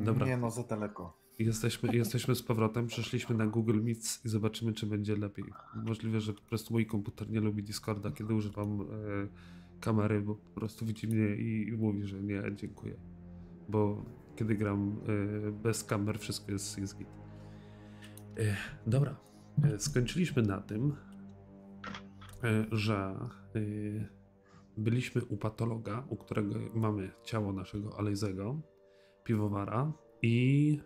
Dobra. Nie no, za daleko. Jesteśmy, jesteśmy z powrotem, przeszliśmy na Google Meets i zobaczymy, czy będzie lepiej. Możliwe, że po prostu mój komputer nie lubi Discorda, kiedy używam e, kamery, bo po prostu widzi mnie i, i mówi, że nie, dziękuję. Bo kiedy gram e, bez kamer, wszystko jest, jest git. E, dobra, e, skończyliśmy na tym, e, że e, byliśmy u patologa, u którego mamy ciało naszego Alejzego, piwowara i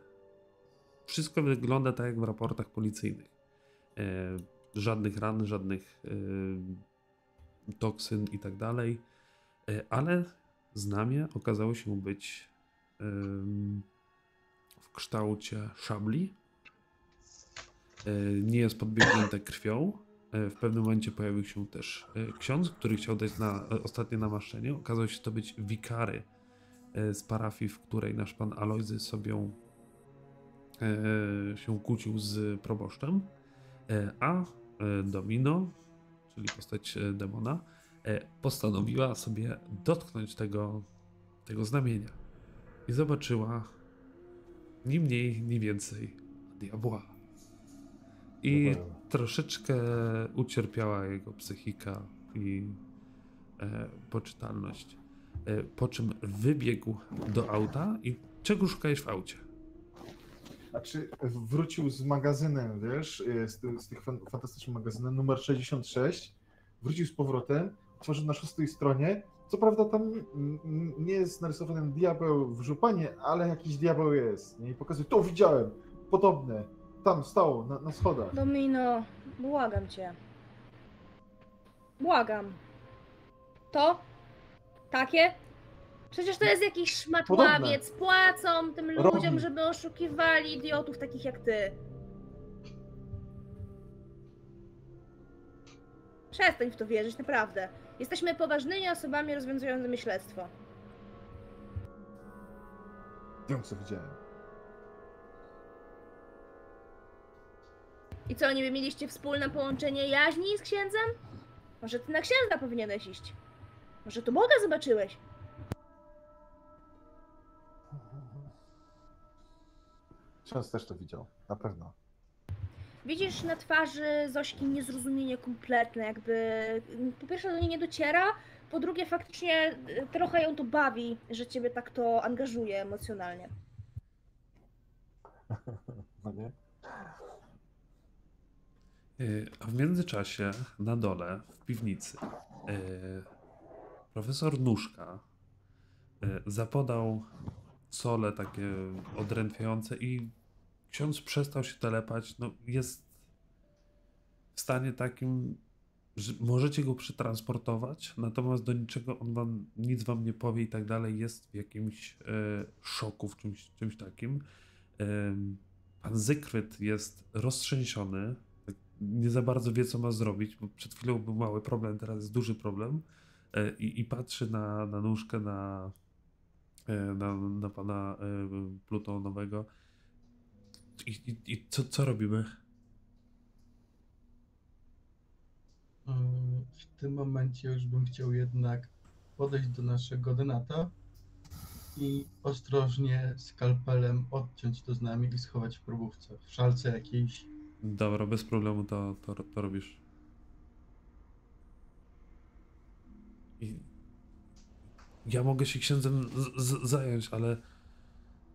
wszystko wygląda tak jak w raportach policyjnych. E, żadnych ran, żadnych e, toksyn i tak dalej, e, ale znamie okazało się być w kształcie szabli. Nie jest podbiegnięte krwią. W pewnym momencie pojawił się też ksiądz, który chciał dać na ostatnie namaszczenie. Okazało się to być wikary z parafii, w której nasz pan Alojzy sobie e, się kłócił z proboszczem, e, a e, Domino, czyli postać e, demona, e, postanowiła sobie dotknąć tego, tego znamienia i zobaczyła ni mniej, ni więcej diabła. I Dobra. troszeczkę ucierpiała jego psychika i e, poczytalność. E, po czym wybiegł do auta i czego szukałeś w aucie? Znaczy, wrócił z magazynem, wiesz, y, z, ty- z tych fan- fantastycznych magazynów, numer 66. Wrócił z powrotem, otworzył na szóstej stronie. Co prawda tam nie jest narysowany diabeł w żupanie, ale jakiś diabeł jest. Nie? I pokazuje, to widziałem, podobne. Tam stało, na, na schodach. Domino, błagam cię. Błagam. To? Takie? Przecież to jest jakiś szmatławiec. Płacą tym ludziom, Robi. żeby oszukiwali idiotów takich jak ty. Przestań w to wierzyć, naprawdę. Jesteśmy poważnymi osobami rozwiązującymi śledztwo. Wiem, co widziałem. I co, niby mieliście wspólne połączenie jaźni z księdzem? Może ty na księdza powinieneś iść? Może tu Boga zobaczyłeś? Ksiądz też to widział, na pewno. Widzisz na twarzy Zośki niezrozumienie kompletne, jakby po pierwsze do niej nie dociera, po drugie faktycznie y, trochę ją to bawi, że ciebie tak to angażuje emocjonalnie. No nie? Yy, A w międzyczasie na dole, w piwnicy, yy, profesor Nóżka zapodał sole takie odrętwiające i ksiądz przestał się telepać. No, jest w stanie takim, że możecie go przetransportować, natomiast do niczego on wam, nic wam nie powie i tak dalej. Jest w jakimś yy, szoku, w czymś, czymś takim. Yy, Pan Zygfryd jest roztrzęsiony, tak nie za bardzo wie, co ma zrobić, bo przed chwilą był mały problem, teraz jest duży problem e, i, i patrzy na, na nóżkę, na, e, na, na pana e, Plutonowego. I, i, i co, co robimy? Mm, W tym momencie już bym chciał jednak podejść do naszego denata i ostrożnie skalpelem odciąć to z nami i schować w probówce, w szalce jakiejś. Dobra, bez problemu to, to, to robisz. I ja mogę się księdzem zająć, ale,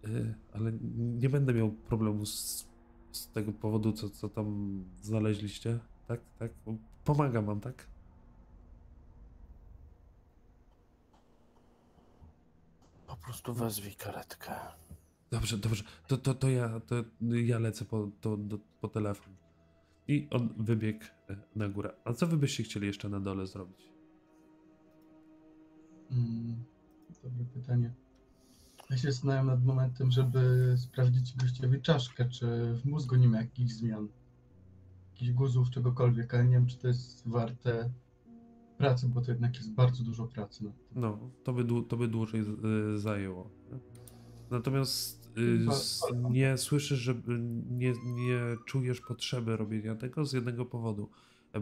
y, ale nie będę miał problemu z, z tego powodu, co, co tam znaleźliście. Tak, tak? Pomagam wam, tak? Po prostu wezwij karetkę. Dobrze, dobrze. To, to, to, ja, to ja lecę po, to, do, po telefon. I on wybiegł e, na górę. A co wy byście chcieli jeszcze na dole zrobić? Mm, dobre pytanie. Ja się zastanawiam nad momentem, żeby sprawdzić gościowi czaszkę, czy w mózgu nie ma jakichś zmian. Jakichś guzów, czegokolwiek, ale nie wiem, czy to jest warte pracy, bo to jednak jest bardzo dużo pracy. No, to by, to by dłużej y, zajęło. Natomiast y, nie słyszysz, że nie, nie czujesz potrzeby robienia tego z jednego powodu.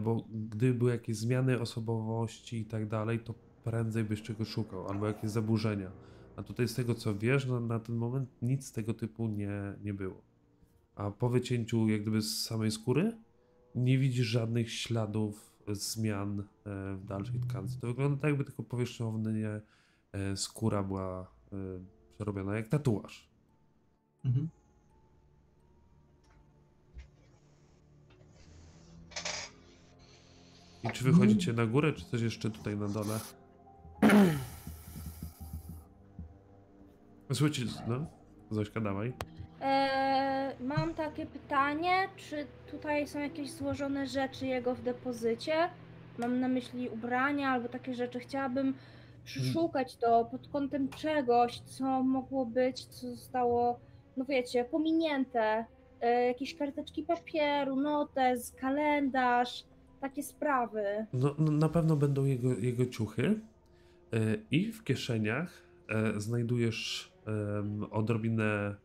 Bo gdyby były jakieś zmiany osobowości i tak dalej, to prędzej byś czegoś szukał, albo jakieś zaburzenia. A tutaj z tego co wiesz, no, na ten moment nic tego typu nie, nie było. A po wycięciu jak gdyby z samej skóry nie widzisz żadnych śladów zmian e, w dalszej tkance. To wygląda tak jakby tylko powierzchownie e, skóra była e, przerobiona jak tatuaż. Mhm. I czy wychodzicie na górę, czy coś jeszcze tutaj na dole? Słuchajcie, no, Zośka, dawaj. Eee, mam takie pytanie, czy tutaj są jakieś złożone rzeczy jego w depozycie? Mam na myśli ubrania albo takie rzeczy. Chciałabym przeszukać to pod kątem czegoś, co mogło być, co zostało, no wiecie, pominięte. E, jakieś karteczki papieru, notes, kalendarz, takie sprawy. No, no na pewno będą jego, jego ciuchy e, i w kieszeniach e, znajdujesz odrobinę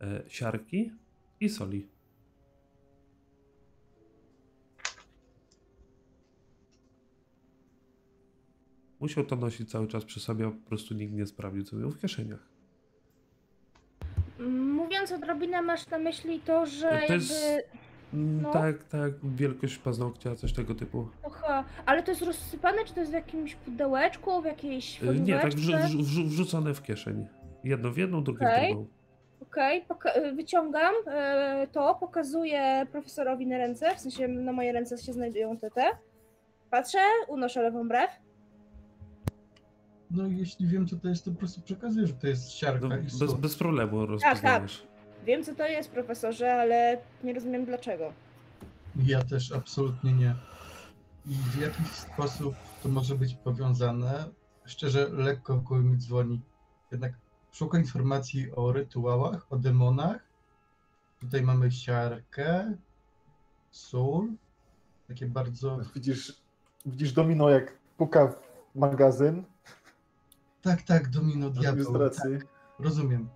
e, siarki i soli. Musiał to nosić cały czas przy sobie, a po prostu nikt nie sprawdził, co miał w kieszeniach. Mówiąc odrobinę, masz na myśli to, że To jakby... jest- Mm, No. Tak, tak, wielkość paznokcia, coś tego typu. Oha, ale to jest rozsypane, czy to jest w jakimś pudełeczku, w jakiejś E, Nie, tak wrzu- wrzu- wrzucone w kieszeń. Jedno w jedną, drugie Okej. w drugą. Okej, poka- wyciągam e, to, pokazuję profesorowi na ręce, w sensie na moje ręce się znajdują te te. Patrzę, unoszę lewą brew. No jeśli wiem co to jest, to po prostu przekazuję, że to jest siarka No, i bez, sól. bez problemu tak. rozpoznajesz. Wiem, co to jest, profesorze, ale nie rozumiem dlaczego. Ja też absolutnie nie. I w jakiś sposób to może być powiązane. Szczerze, lekko koło mi dzwoni. Jednak szukam informacji o rytuałach, o demonach. Tutaj mamy siarkę, sól. Takie bardzo. Widzisz, widzisz Domino, jak puka w magazyn Tak, tak, domino diabeł. administracji. Rozumiem.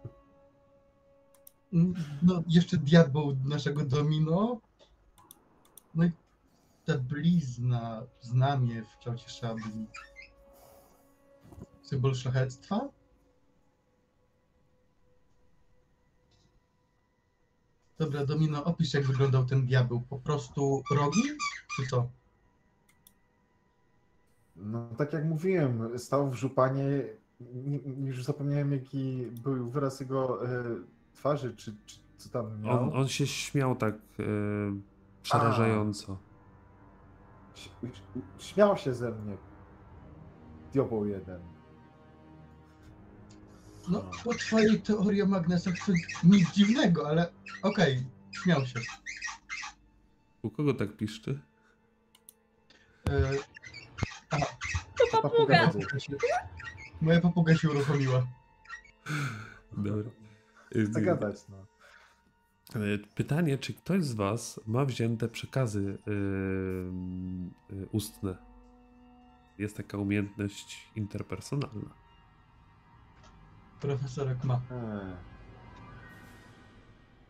No, jeszcze diabeł naszego domino. No i ta blizna, znamie w kształcie szabli. Symbol szlachectwa? Dobra, domino, opisz jak wyglądał ten diabeł. Po prostu rogi? Czy co? No tak jak mówiłem, stał w żupanie, nie- już zapomniałem jaki był wyraz jego e, twarzy, czy, czy co tam miał. On, on się śmiał tak e, przerażająco. Ś- Śmiał się ze mnie. Diabeł jeden. No, po twojej teorii o magnesach to nic dziwnego, ale okej, śmiał się. U kogo tak piszczy? E, To papuga! Papuga. się- Moja papuga się uruchomiła. Dobra. Zagadać, no. y, Pytanie, czy ktoś z was ma wzięte przekazy y, y, ustne? Jest taka umiejętność interpersonalna. Profesorek ma Eee.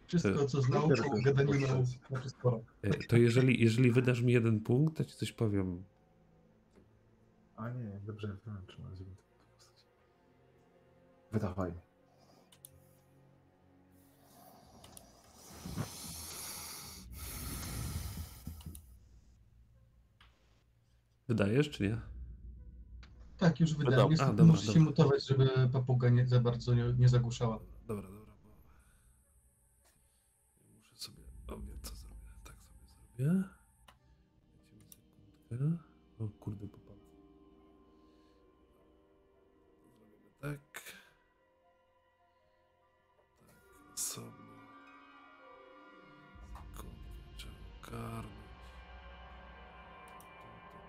wszystko, co z nauką, gadaniną, znaczy sporo. Y, To jeżeli, jeżeli wydasz mi jeden punkt, to ci coś powiem. A nie, dobrze, wiem, czy mam zrobić tę postać. Wydawaj. Wydajesz, czy nie? Tak, już wydałem. Dobra. Niestety A, dobra, muszę się dobra. mutować, żeby papuga nie za bardzo nie, nie zagłuszała. Dobra, dobra. Bo... Muszę sobie. O, wiem co zrobię. Tak sobie zrobię. Sekundkę. O kurde, po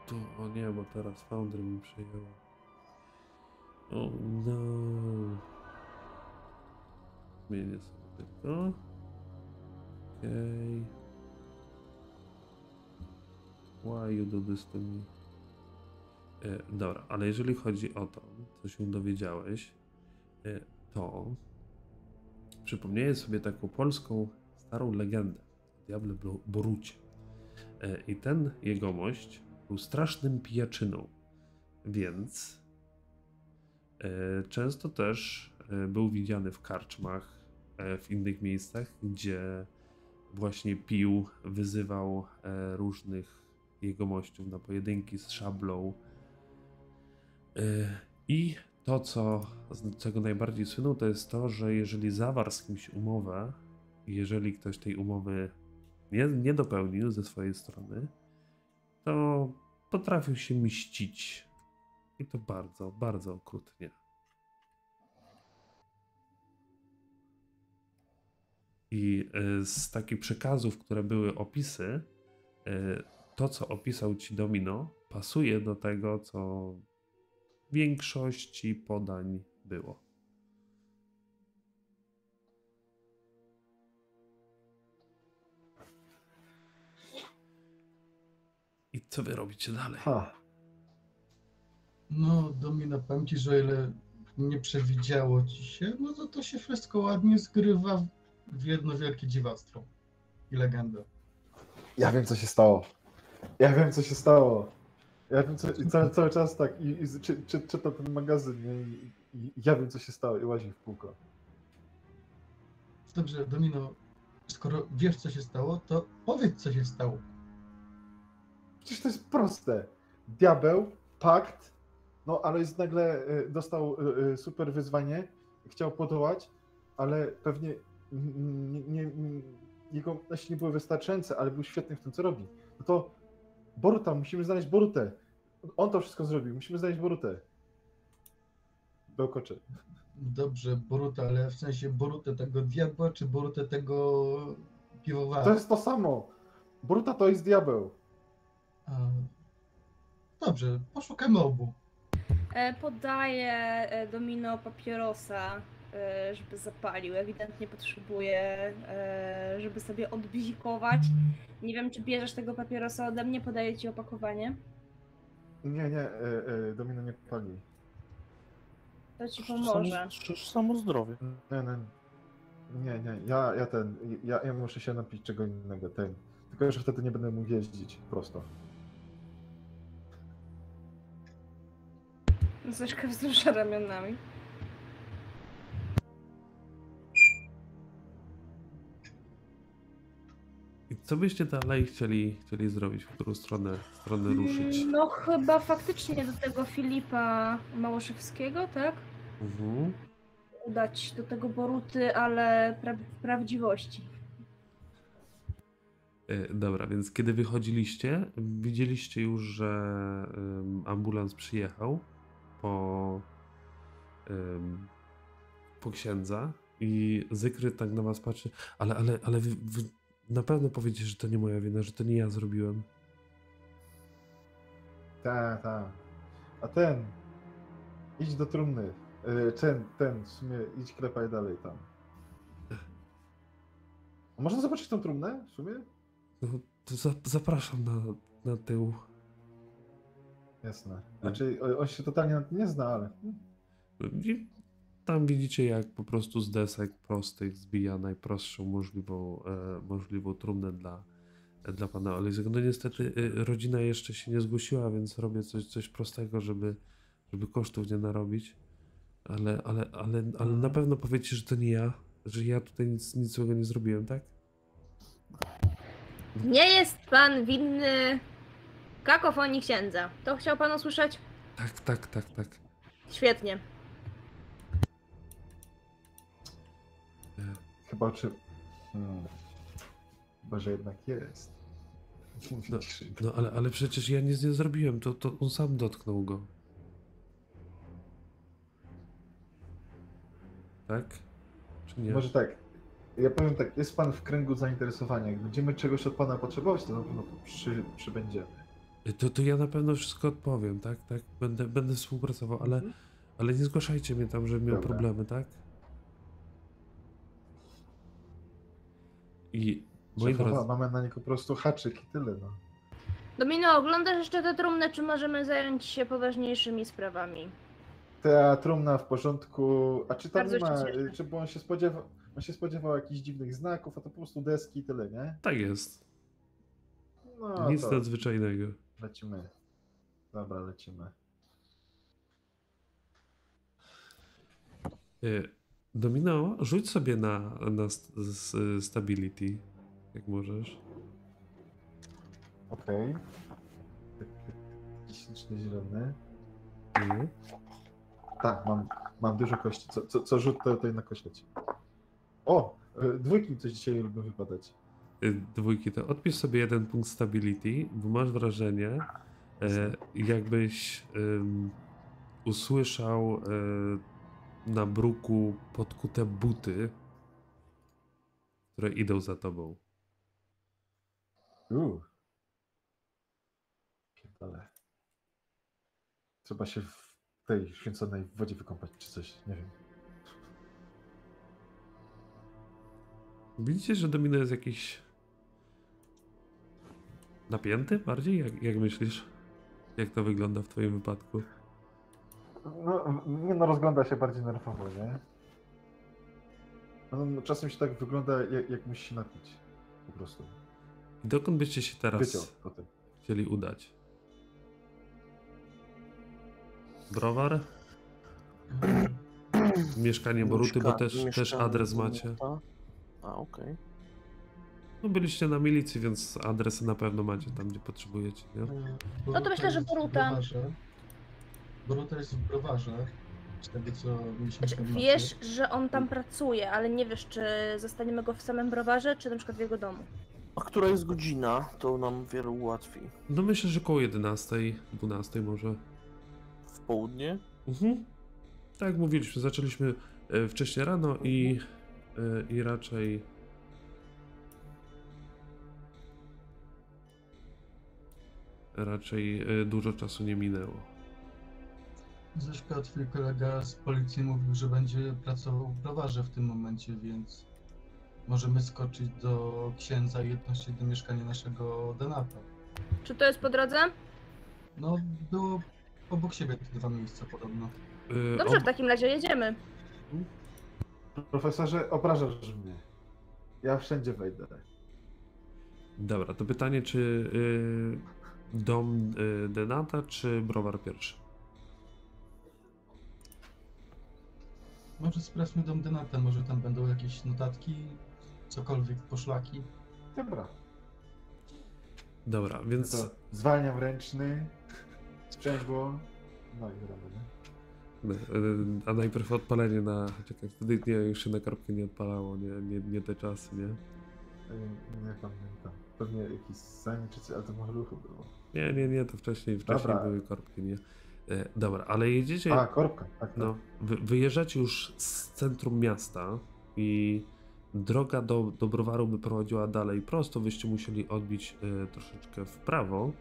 Tu. O nie, bo teraz Foundry mi przejęła. O no. Zmienię sobie tylko. Okej. Why you do this to me? E, dobra, ale jeżeli chodzi o to, co się dowiedziałeś, e, to przypomniałeś sobie taką polską starą legendę o Diable Bo- Borucie. E, I ten jegomość był strasznym pijaczyną, więc E, Często też e, był widziany w karczmach, e, w innych miejscach, gdzie właśnie pił, wyzywał różnych jegomościów na pojedynki z szablą. I to, co, czego najbardziej słynął, to jest to, że jeżeli zawarł z kimś umowę, jeżeli ktoś tej umowy nie, nie dopełnił ze swojej strony, to potrafił się mścić. I to bardzo, bardzo okrutnie. I e, z takich przekazów, które były opisy, e, to co opisał ci Domino, pasuje do tego, co w większości podań było. Co wy robicie dalej? Ha. No, Domino, powiem ci, że o ile nie przewidziało ci się, no to to się wszystko ładnie zgrywa w jedno wielkie dziwactwo i legendę. Ja wiem, co się stało. Ja wiem, co się stało. Ja wiem, co, i cały, cały czas tak, i, i czy, czy, czytam ten magazyn, nie? I, i ja wiem, co się stało, i łazi w kółko. Dobrze, Domino, skoro wiesz, co się stało, to powiedz, co się stało. Przecież to jest proste. Diabeł, pakt, no ale jest nagle y, dostał y, y, super wyzwanie, chciał podołać, ale pewnie nie, nie, jego umiejętności nie były wystarczające, ale był świetny w tym, co robi. No to Boruta, musimy znaleźć Borutę. On to wszystko zrobił, musimy znaleźć Borutę. Bełkocze. Dobrze, Boruta, ale w sensie Borutę tego diabła, czy Borutę tego piwowara? To jest to samo. Boruta to jest diabeł. Dobrze, poszukamy obu. E, Podaję e, Domino papierosa, e, żeby zapalił. Ewidentnie potrzebuje, żeby sobie odbzikować. Nie wiem, czy bierzesz tego papierosa ode mnie, podaję ci opakowanie. Nie, nie, Domino nie pali. To ci pomoże. przecież samo zdrowie. Nie, nie, nie, nie, ja, ja ten, ja, ja muszę się napić czego innego, ten. Tylko, że wtedy nie będę mógł jeździć prosto. Zeszka wzrusza ramionami. I co byście dalej chcieli, chcieli zrobić? W którą stronę, stronę ruszyć? No chyba faktycznie do tego Filipa Małoszewskiego, tak? Mhm. Udać do tego Boruty, ale pra- w prawdziwości. E, Dobra, więc kiedy wychodziliście, widzieliście już, że ambulans przyjechał po, em, po księdza i Zykry tak na was patrzy, ale, ale, ale wy, wy na pewno powiecie, że to nie moja wina, że to nie ja zrobiłem. Tak, tak. A ten, idź do trumny. E, Ten, ten, w sumie idź klepaj dalej tam. A można zobaczyć tą trumnę w sumie? No, to za, zapraszam na, na tył. Jasne. Znaczy, o- on się totalnie na tym nie zna, ale... I tam widzicie, jak po prostu z desek prostych zbija najprostszą możliwą, e, możliwą trumnę dla, dla pana Olejzego. No niestety e, rodzina jeszcze się nie zgłosiła, więc robię coś, coś prostego, żeby, żeby kosztów nie narobić. Ale, ale, ale, ale na pewno powiecie, że to nie ja, że ja tutaj nic, nic złego nie zrobiłem, tak? Nie jest pan winny kakofonii księdza. To chciał pan usłyszeć? Tak, tak, tak, tak. Świetnie. E, Chyba czy... Hmm. Chyba, że jednak jest. No, no ale, ale przecież ja nic nie zrobiłem, to, to on sam dotknął go. Tak? Czy nie? Może tak. Ja powiem tak, jest pan w kręgu zainteresowania. Jak będziemy czegoś od pana potrzebować, to na pewno przy, przybędziemy. To, to ja na pewno wszystko odpowiem, tak? tak? Będę, będę współpracował, ale, ale nie zgłaszajcie mnie tam, że miał Dobra. problemy, tak? I moi Szefowa, drodzy, mamy na niego po prostu haczyk i tyle, no. Domino, oglądasz jeszcze tę trumnę, czy możemy zająć się poważniejszymi sprawami? Ta trumna w porządku. A czy tam nie ma, czy bo on się spodziewał, on się spodziewał jakichś dziwnych znaków, a to po prostu deski i tyle, nie? tak jest. No Nic to lecimy. Dobra, lecimy. Y, Domino, rzuć sobie na, na stability, jak możesz. Okej. Śliczny zielony. Mhm. Tak, mam, mam dużo kości. Co, co, co rzut to, to jedna kość leci. O! y, Dwójki coś dzisiaj lubią wypadać. Y, Dwójki, to odpisz sobie jeden punkt stability, bo masz wrażenie, e, jakbyś usłyszał e, na bruku podkute buty, które idą za tobą. Uuu. Pierdolę. Trzeba się w tej święconej wodzie wykąpać czy coś, nie wiem. Widzicie, że Domino jest jakiś napięty bardziej? Jak, jak myślisz? Jak to wygląda w twoim wypadku? No, nie no, rozgląda się bardziej nerwowo, nie? No, no, czasem się tak wygląda, jak, jak musi się napić. Po prostu. I dokąd byście się teraz chcieli udać? Browar? Mieszkanie Boruty, bo Mieszka- też, też mieszkanie adres macie. A, okej. No byliście na milicji, więc adresy na pewno macie tam, gdzie potrzebujecie, nie? No to myślę, że Boruta. Boruta jest w browarze. Z tego co Znaczy, wiesz, że on tam pracuje, ale nie wiesz, czy zostaniemy go w samym browarze, czy na przykład w jego domu. A która jest godzina? To nam wiele ułatwi. No myślę, że koło 11, 12 może. W południe? Mhm. Tak jak mówiliśmy, zaczęliśmy e, wcześniej rano i, e, i raczej. Raczej e, dużo czasu nie minęło. Zresztą twój kolega z policji mówił, że będzie pracował w browarze w tym momencie, więc możemy skoczyć do księdza i odnosić do mieszkania naszego Denata. Czy to jest po drodze? No, było obok siebie te dwa miejsca podobno. E, Dobrze, ob- w takim razie jedziemy. Profesorze, obrażasz mnie. Ja wszędzie wejdę. Dobra, to pytanie, czy y, dom y, Denata, czy browar pierwszy? Może sprawdźmy dom Denata, może tam będą jakieś notatki, cokolwiek, poszlaki. Dobra. Dobra, więc. To zwalniam ręczny, sprzęgło. No i nie? y, A najpierw odpalenie na. Czekaj, wtedy nie, już się na korbkę nie odpalało, nie, nie, nie te czasy, nie? Nie pamiętam. Pewnie jakiś sani czy coś, ale to może ruchu było. Nie, nie, nie, to wcześniej, wcześniej Dobra. były korbki, nie? E, dobra, ale jedziecie. A, korbka, tak, tak. No, wy, wyjeżdżacie już z centrum miasta i droga do, do browaru by prowadziła dalej prosto. Wyście musieli odbić e, troszeczkę w prawo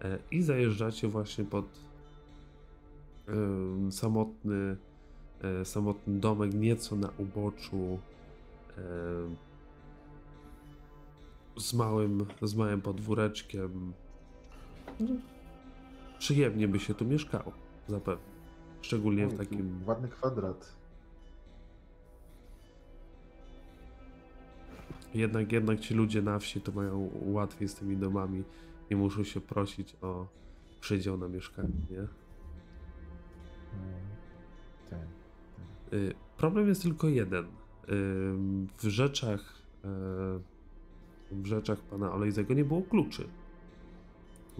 e, i zajeżdżacie właśnie pod samotny, e, samotny domek, nieco na uboczu. Z małym, z małym podwóreczkiem. Przyjemnie by się tu mieszkało, zapewne. Szczególnie w takim. Ładny kwadrat. Jednak, jednak ci ludzie na wsi to mają łatwiej z tymi domami. Nie muszą się prosić o przydział na mieszkanie, nie? Mm, Tak. Y, Problem jest tylko jeden. Y, W rzeczach y, w rzeczach pana Olejzego nie było kluczy.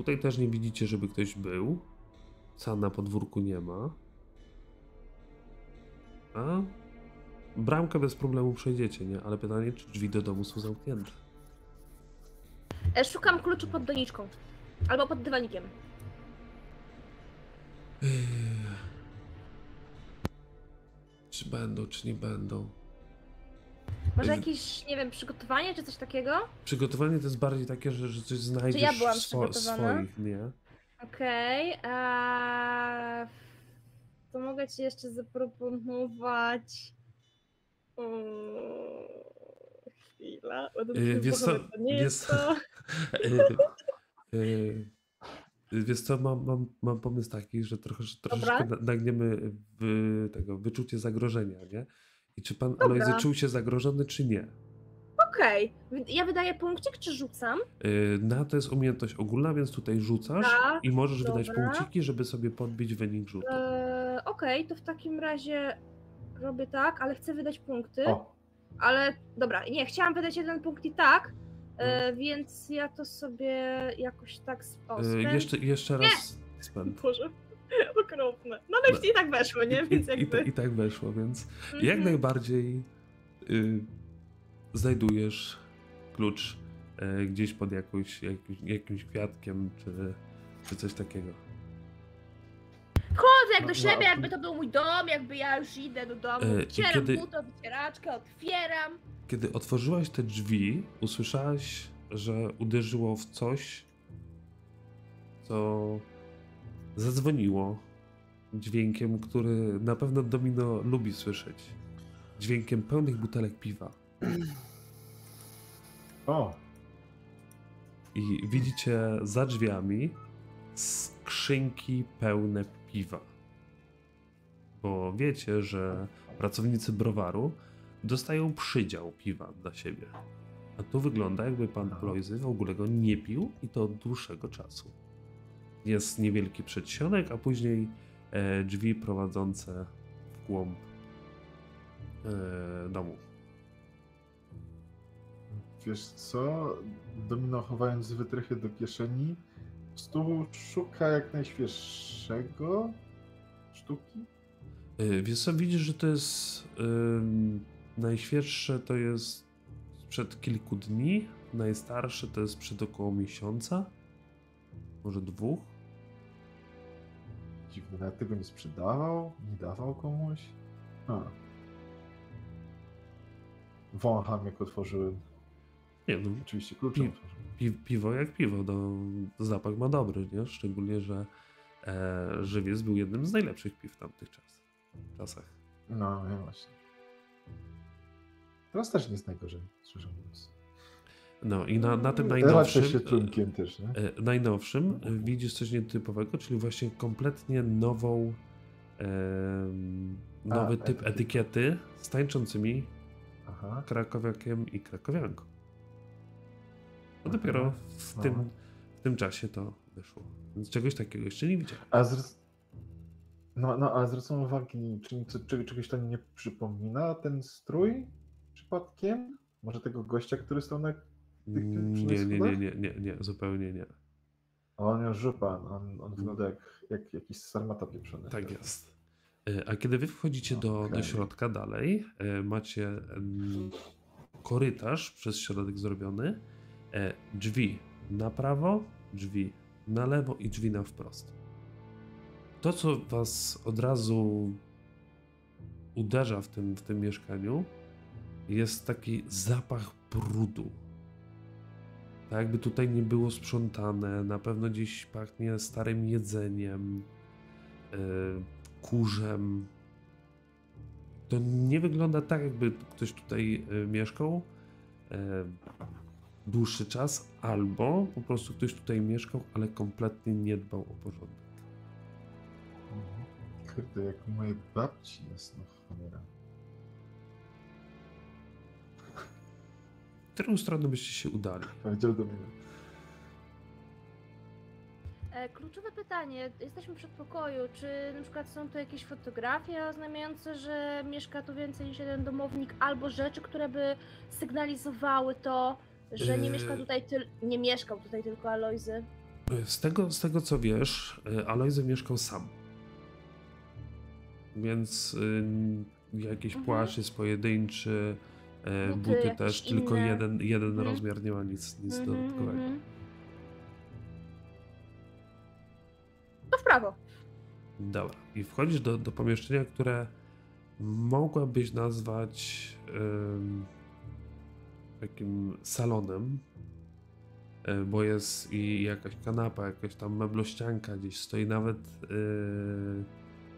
Tutaj też nie widzicie, żeby ktoś był. Sam na podwórku nie ma. A bramkę bez problemu przejdziecie, nie? Ale pytanie, czy drzwi do domu są zamknięte. E, Szukam kluczu pod doniczką. Albo pod dywanikiem. Czy będą, czy nie będą? Może jakieś, nie wiem, przygotowanie czy coś takiego? Przygotowanie to jest bardziej takie, że, że coś znajdziesz byłam swo- swoich, nie? Okej, a to mogę ci jeszcze zaproponować. Mm, Chwila, Yy, yy, wiesz co, nie wiesz jest co, to. Yy, yy, Wiesz co, mam, mam, mam pomysł taki, że trochę, że troszeczkę nagniemy w tego wyczucie zagrożenia, nie? I czy pan Dobra. Alojzy czuł się zagrożony, czy nie? Okej, wy- ja wydaję punkcik czy rzucam? Yy, Na to jest umiejętność ogólna, więc tutaj rzucasz Tak, i możesz wydać dobra. punkciki, żeby sobie podbić wynik rzutu. Eee, Okej, to w takim razie robię tak, ale chcę wydać punkty. O, Ale dobra, nie, chciałam wydać jeden punkt i tak, No. e, więc ja to sobie jakoś tak. O, Y, spęd- jeszcze, jeszcze raz spęd. Okropne. No ale No. i tak weszło, nie? Więc I, i, jakby. ta- I tak weszło, więc Mhm. jak najbardziej y, znajdujesz klucz y, gdzieś pod jakąś, jakimś, jakimś kwiatkiem, czy, czy coś takiego. Chodzę jak No, do no, siebie, jakby to był mój dom, jakby ja już idę do domu, E, i wycieram kiedy- buto, wycieraczkę, otwieram. Kiedy otworzyłaś te drzwi, usłyszałaś, że uderzyło w coś, co zadzwoniło dźwiękiem, który na pewno Domino lubi słyszeć. Dźwiękiem pełnych butelek piwa. o, I widzicie za drzwiami skrzynki pełne piwa. Bo wiecie, że pracownicy browaru dostają przydział piwa dla siebie. A tu wygląda, jakby pan Bloizy w ogóle go nie pił i to od dłuższego czasu. Jest niewielki przedsionek, a później e, drzwi prowadzące w głąb e, domu. wiesz co? Domino chowając wytrychy do kieszeni, prostu szuka jak najświeższego sztuki. Y, Wiesz co, widzisz, że to jest najświeższe to jest sprzed kilku dni, najstarsze to jest przed około miesiąca, może dwóch. Dziwne, nawet tego nie sprzedawał, nie dawał komuś. A. Wącham jak otworzyłem. Nie no, Oczywiście kluczem Pi- pi piwo jak piwo, no, zapach ma dobry, nie? Szczególnie, że e, żywiec był jednym z najlepszych piw w tamtych czas, czasach. No, nie właśnie. Teraz też nie jest najgorzej, szczerze mówiąc. No i na, na tym najnowszym... się trunkiem też, nie? E, najnowszym e, widzisz coś nietypowego, czyli właśnie kompletnie nową, em, A, nowy typ etykieta. etykiety z tańczącymi Aha. krakowiakiem i krakowianką. No Aha. dopiero w No. tym, w tym czasie to wyszło. Więc czegoś takiego jeszcze nie widziałem. A z... No, no, a zwracam uwagi, czy, nic- czy czegoś to nie przypomina ten strój przypadkiem? Może tego gościa, który stał na... tych Nie, nie, nie, nie, nie, nie, zupełnie nie. A on miał żupan, on, on wygląda jak, jak jakiś sarmata pieprzony. Tak jest. E, A kiedy wy wchodzicie do, do środka dalej, e, macie korytarz przez środek zrobiony, e, drzwi na prawo, drzwi na lewo i drzwi na wprost. To, co was od razu uderza w tym, w tym mieszkaniu, jest taki zapach brudu. Tak jakby tutaj nie było sprzątane, na pewno gdzieś pachnie starym jedzeniem, e, kurzem. To nie wygląda tak, jakby ktoś tutaj e, mieszkał e, dłuższy czas, albo po prostu ktoś tutaj mieszkał, ale kompletnie nie dbał o porządek. Mhm. Kurde, jak u mojej babci jest, no cholera. W którą stronę byście się udali? Powiedział do mnie. E, kluczowe pytanie, jesteśmy w przedpokoju, czy na przykład są tu jakieś fotografie oznajmiające, że mieszka tu więcej niż jeden domownik, albo rzeczy, które by sygnalizowały to, że nie Yy. mieszka tutaj tyl- nie mieszkał tutaj tylko Alojzy. Z tego, z tego co wiesz, e, Alojzy mieszkał sam. Więc y, jakiś Mhm. płaszcz jest pojedynczy, e, Buty buty jakieś też, tylko inne. jeden, jeden Mhm. rozmiar, nie ma nic, nic Mhm, dodatkowego. mhm. To w prawo. Dobra. I wchodzisz do, do pomieszczenia, które mogłabyś nazwać em, takim salonem, e, bo jest i jakaś kanapa, jakaś tam meblościanka, gdzieś stoi nawet e,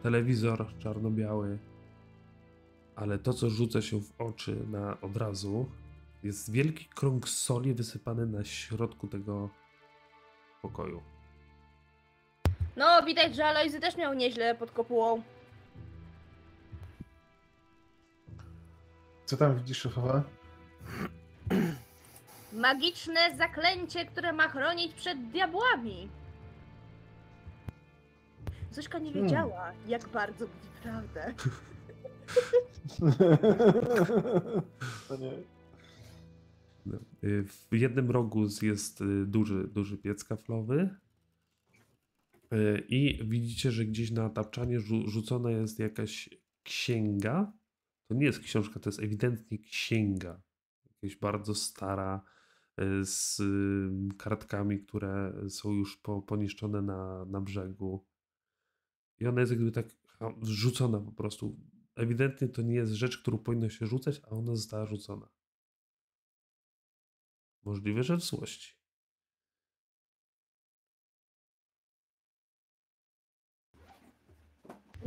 telewizor czarno-biały. Ale to, co rzuca się w oczy na od razu, jest wielki krąg soli wysypany na środku tego pokoju. No, widać, że Alojzy też miał nieźle pod kopułą. Co tam widzisz, szefowa? Magiczne zaklęcie, które ma chronić przed diabłami. Zośka nie Hmm. wiedziała, jak bardzo mówi prawdę. Nie. No. Y, W jednym rogu jest y, duży, duży piec kaflowy. Y, I widzicie, że gdzieś na tapczanie rzu- rzucona jest jakaś księga. To nie jest książka, to jest ewidentnie księga. Jakaś bardzo stara, z kartkami, które są już po, poniszczone na, na brzegu. I ona jest jakby tak a, rzucona po prostu. Ewidentnie to nie jest rzecz, którą powinno się rzucać, a ona została rzucona. Możliwe, że w złości.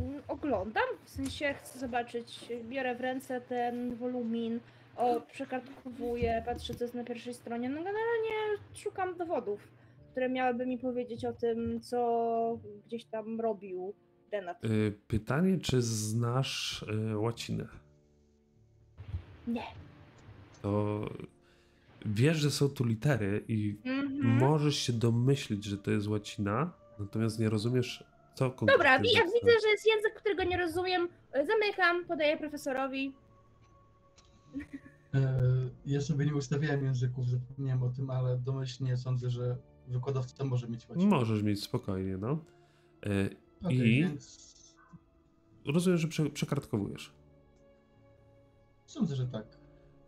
Mm, Oglądam, w sensie chcę zobaczyć, biorę w ręce ten wolumin, o, przekartkowuję, patrzę co jest na pierwszej stronie. No generalnie szukam dowodów, które miałyby mi powiedzieć o tym, co gdzieś tam robił Denat. Y, Pytanie, czy znasz y, łacinę? Nie. To wiesz, że są tu litery i Mhm. możesz się domyślić, że to jest łacina, natomiast nie rozumiesz, co konkretnie Dobra, jak znaczy. widzę, że jest język, którego nie rozumiem, e, zamykam, podaję profesorowi. E, Ja sobie nie ustawiałem języków, zapomniałem o tym, ale domyślnie sądzę, że wykładowca może mieć łacinę. Możesz mieć spokojnie, no. Y, Okej, i- więc Rozumiem, że prze, przekartkowujesz. sądzę, że tak.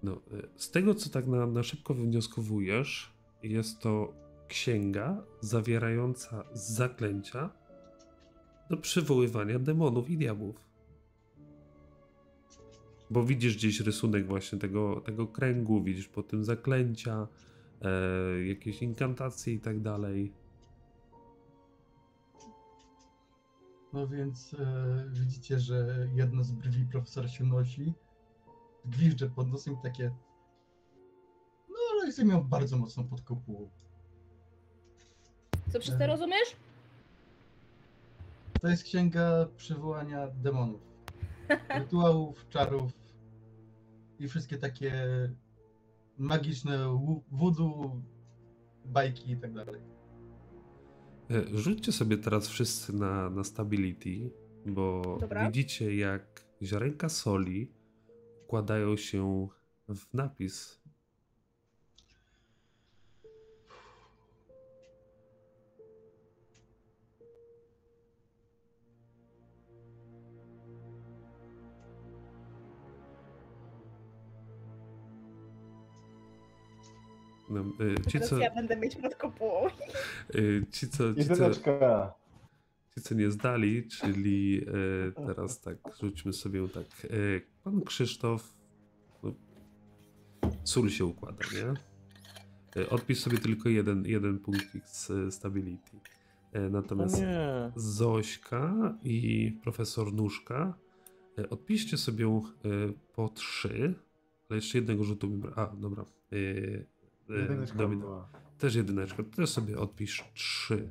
No, y, z tego, co tak na, na szybko wywnioskowujesz, jest to księga zawierająca zaklęcia do przywoływania demonów i diabłów. Bo widzisz gdzieś rysunek właśnie tego, tego kręgu, widzisz po tym zaklęcia, e, jakieś inkantacje i tak dalej. No więc e, widzicie, że jedna z brwi profesora się nosi, gwizdże pod nosem i takie no ale jestem ją bardzo mocno pod kopułą. Co przez to Mhm. rozumiesz? To jest księga przywołania demonów, rytuałów, czarów i wszystkie takie magiczne wu- voodoo, bajki i tak dalej. E, Rzućcie sobie teraz wszyscy na, na stability, bo Dobra. widzicie jak ziarenka soli układają się w napis. No, y, ci, Teraz co, ja będę mieć pod kopułą. y, ci, co, ci, co. Ci, co nie zdali, czyli e, teraz tak, rzućmy sobie tak. Pan Krzysztof. No, sól się układa, nie? Odpisz sobie tylko jeden, jeden punkcik z stability. Natomiast. Zośka i profesor Nóżka. Odpiszcie sobie po trzy. Ale jeszcze jednego rzutu A, dobra. E, Jedyneczka była. też jedyneczka. Ty sobie odpisz trzy.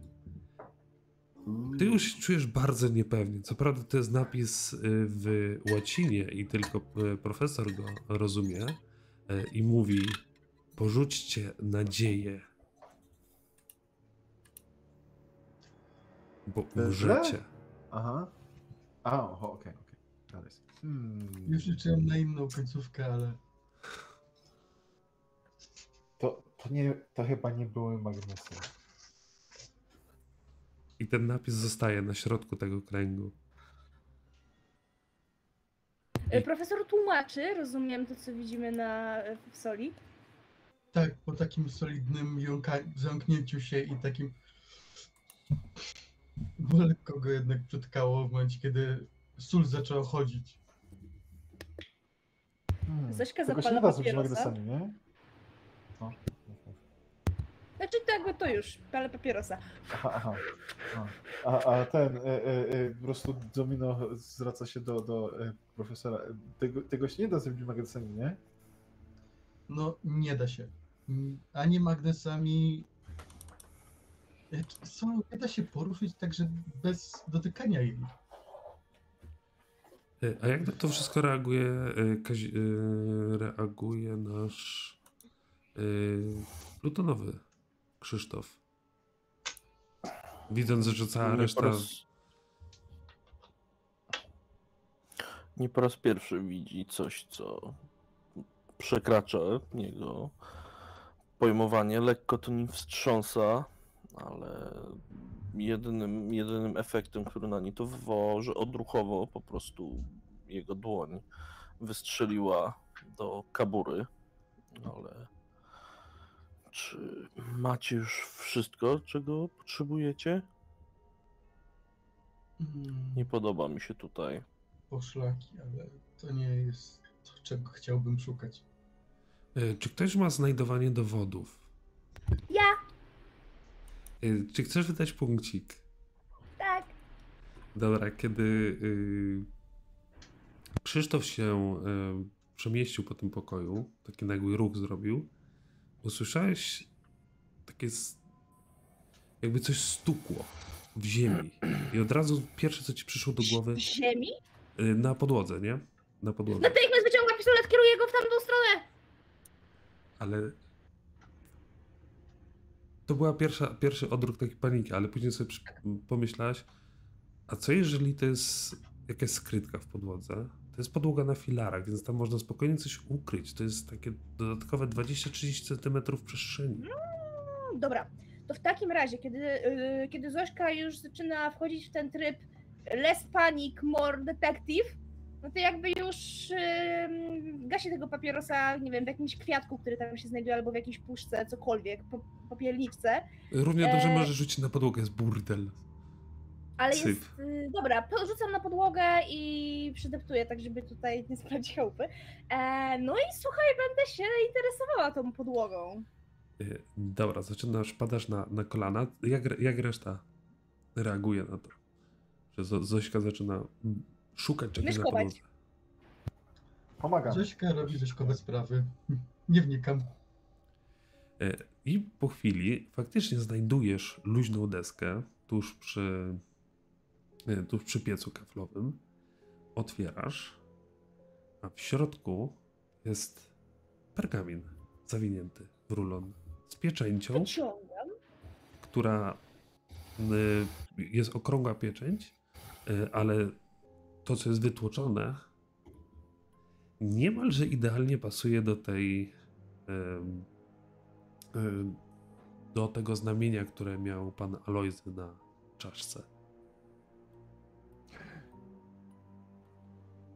Ty już się czujesz bardzo niepewnie. Co prawda to jest napis y, w łacinie i tylko y, profesor go rozumie y, i mówi porzućcie nadzieję, bo umrzecie. Aha. A, okej, okej. Hmm. Już liczyłem na inną końcówkę, ale To, to, nie, to chyba nie były magnesy. I ten napis zostaje na środku tego kręgu. E, Profesor tłumaczy, rozumiem to, co widzimy na w soli. tak, po takim solidnym jąka- zamknięciu się i takim bo lekko go jednak przytkało w momencie, kiedy sól zaczęła chodzić. Hmm. Się zapala nie papierosa. magnesami, nie? No. Znaczy tak, bo to już, palę papierosa. Aha, aha. A, a ten, e, e, e, po prostu Domino zwraca się do, do e, profesora. Tego, tego się nie da zrobić magnesami, nie? No, nie da się. Ani magnesami. Jak Są, nie da się poruszyć także bez dotykania ich. Y, A jak na to wszystko reaguje, reaguje nasz plutonowy Krzysztof? Widząc, że cała Nie reszta... poroz- nie po raz pierwszy widzi coś, co przekracza jego pojmowanie. Lekko to nim wstrząsa, ale jedynym, jedynym efektem, który na nie to wywołał, że odruchowo po prostu jego dłoń wystrzeliła do kabury. Ale czy macie już wszystko, czego potrzebujecie? Mm, Nie podoba mi się tutaj. Poszlaki, ale to nie jest to, czego chciałbym szukać. E, Czy ktoś ma znajdowanie dowodów? Ja, E, Czy chcesz wydać punkcik? tak. Dobra, kiedy y, Krzysztof się y, przemieścił po tym pokoju, taki nagły ruch zrobił, usłyszałeś takie jakby coś stukło w ziemi i od razu pierwsze co ci przyszło do głowy W ziemi? y, na podłodze, nie? Na podłodze. Natychmiast wyciąga pistolet, kieruje go w tamtą stronę. Ale to była pierwsza, pierwszy odruch takiej paniki, ale później sobie pomyślałaś, a co jeżeli to jest jakaś skrytka w podłodze? To jest podłoga na filarach, więc tam można spokojnie coś ukryć. To jest takie dodatkowe 20-30 cm przestrzeni. Mm, Dobra, to w takim razie, kiedy, yy, kiedy Zośka już zaczyna wchodzić w ten tryb less panic, more detective, no to jakby już yy, gasi tego papierosa, nie wiem, w jakimś kwiatku, który tam się znajduje, albo w jakiejś puszce, cokolwiek, po, popielniczce. Równie dobrze E- możesz rzucić na podłogę, jest burdel. Ale Syp. jest. y, Dobra, to rzucam na podłogę i przydeptuję, tak żeby tutaj nie sprawdzić chałupy. E, no i słuchaj, będę się interesowała tą podłogą. Y, Dobra, zaczynasz, padasz na, na kolana. Jak, jak reszta reaguje na to? Że Zo- Zośka zaczyna mm, szukać czegoś na podłodze. Pomagam. Zośka robi Zośkowe sprawy. Nie wnikam. E, I po chwili faktycznie znajdujesz luźną deskę tuż przy, tuż przy piecu kaflowym. Otwierasz, a w środku jest pergamin zawinięty w rulon z pieczęcią, Wyciągam. która y, jest okrągła pieczęć, y, ale to, co jest wytłoczone, niemalże idealnie pasuje do tej y, do tego znamienia, które miał pan Alojzy na czaszce.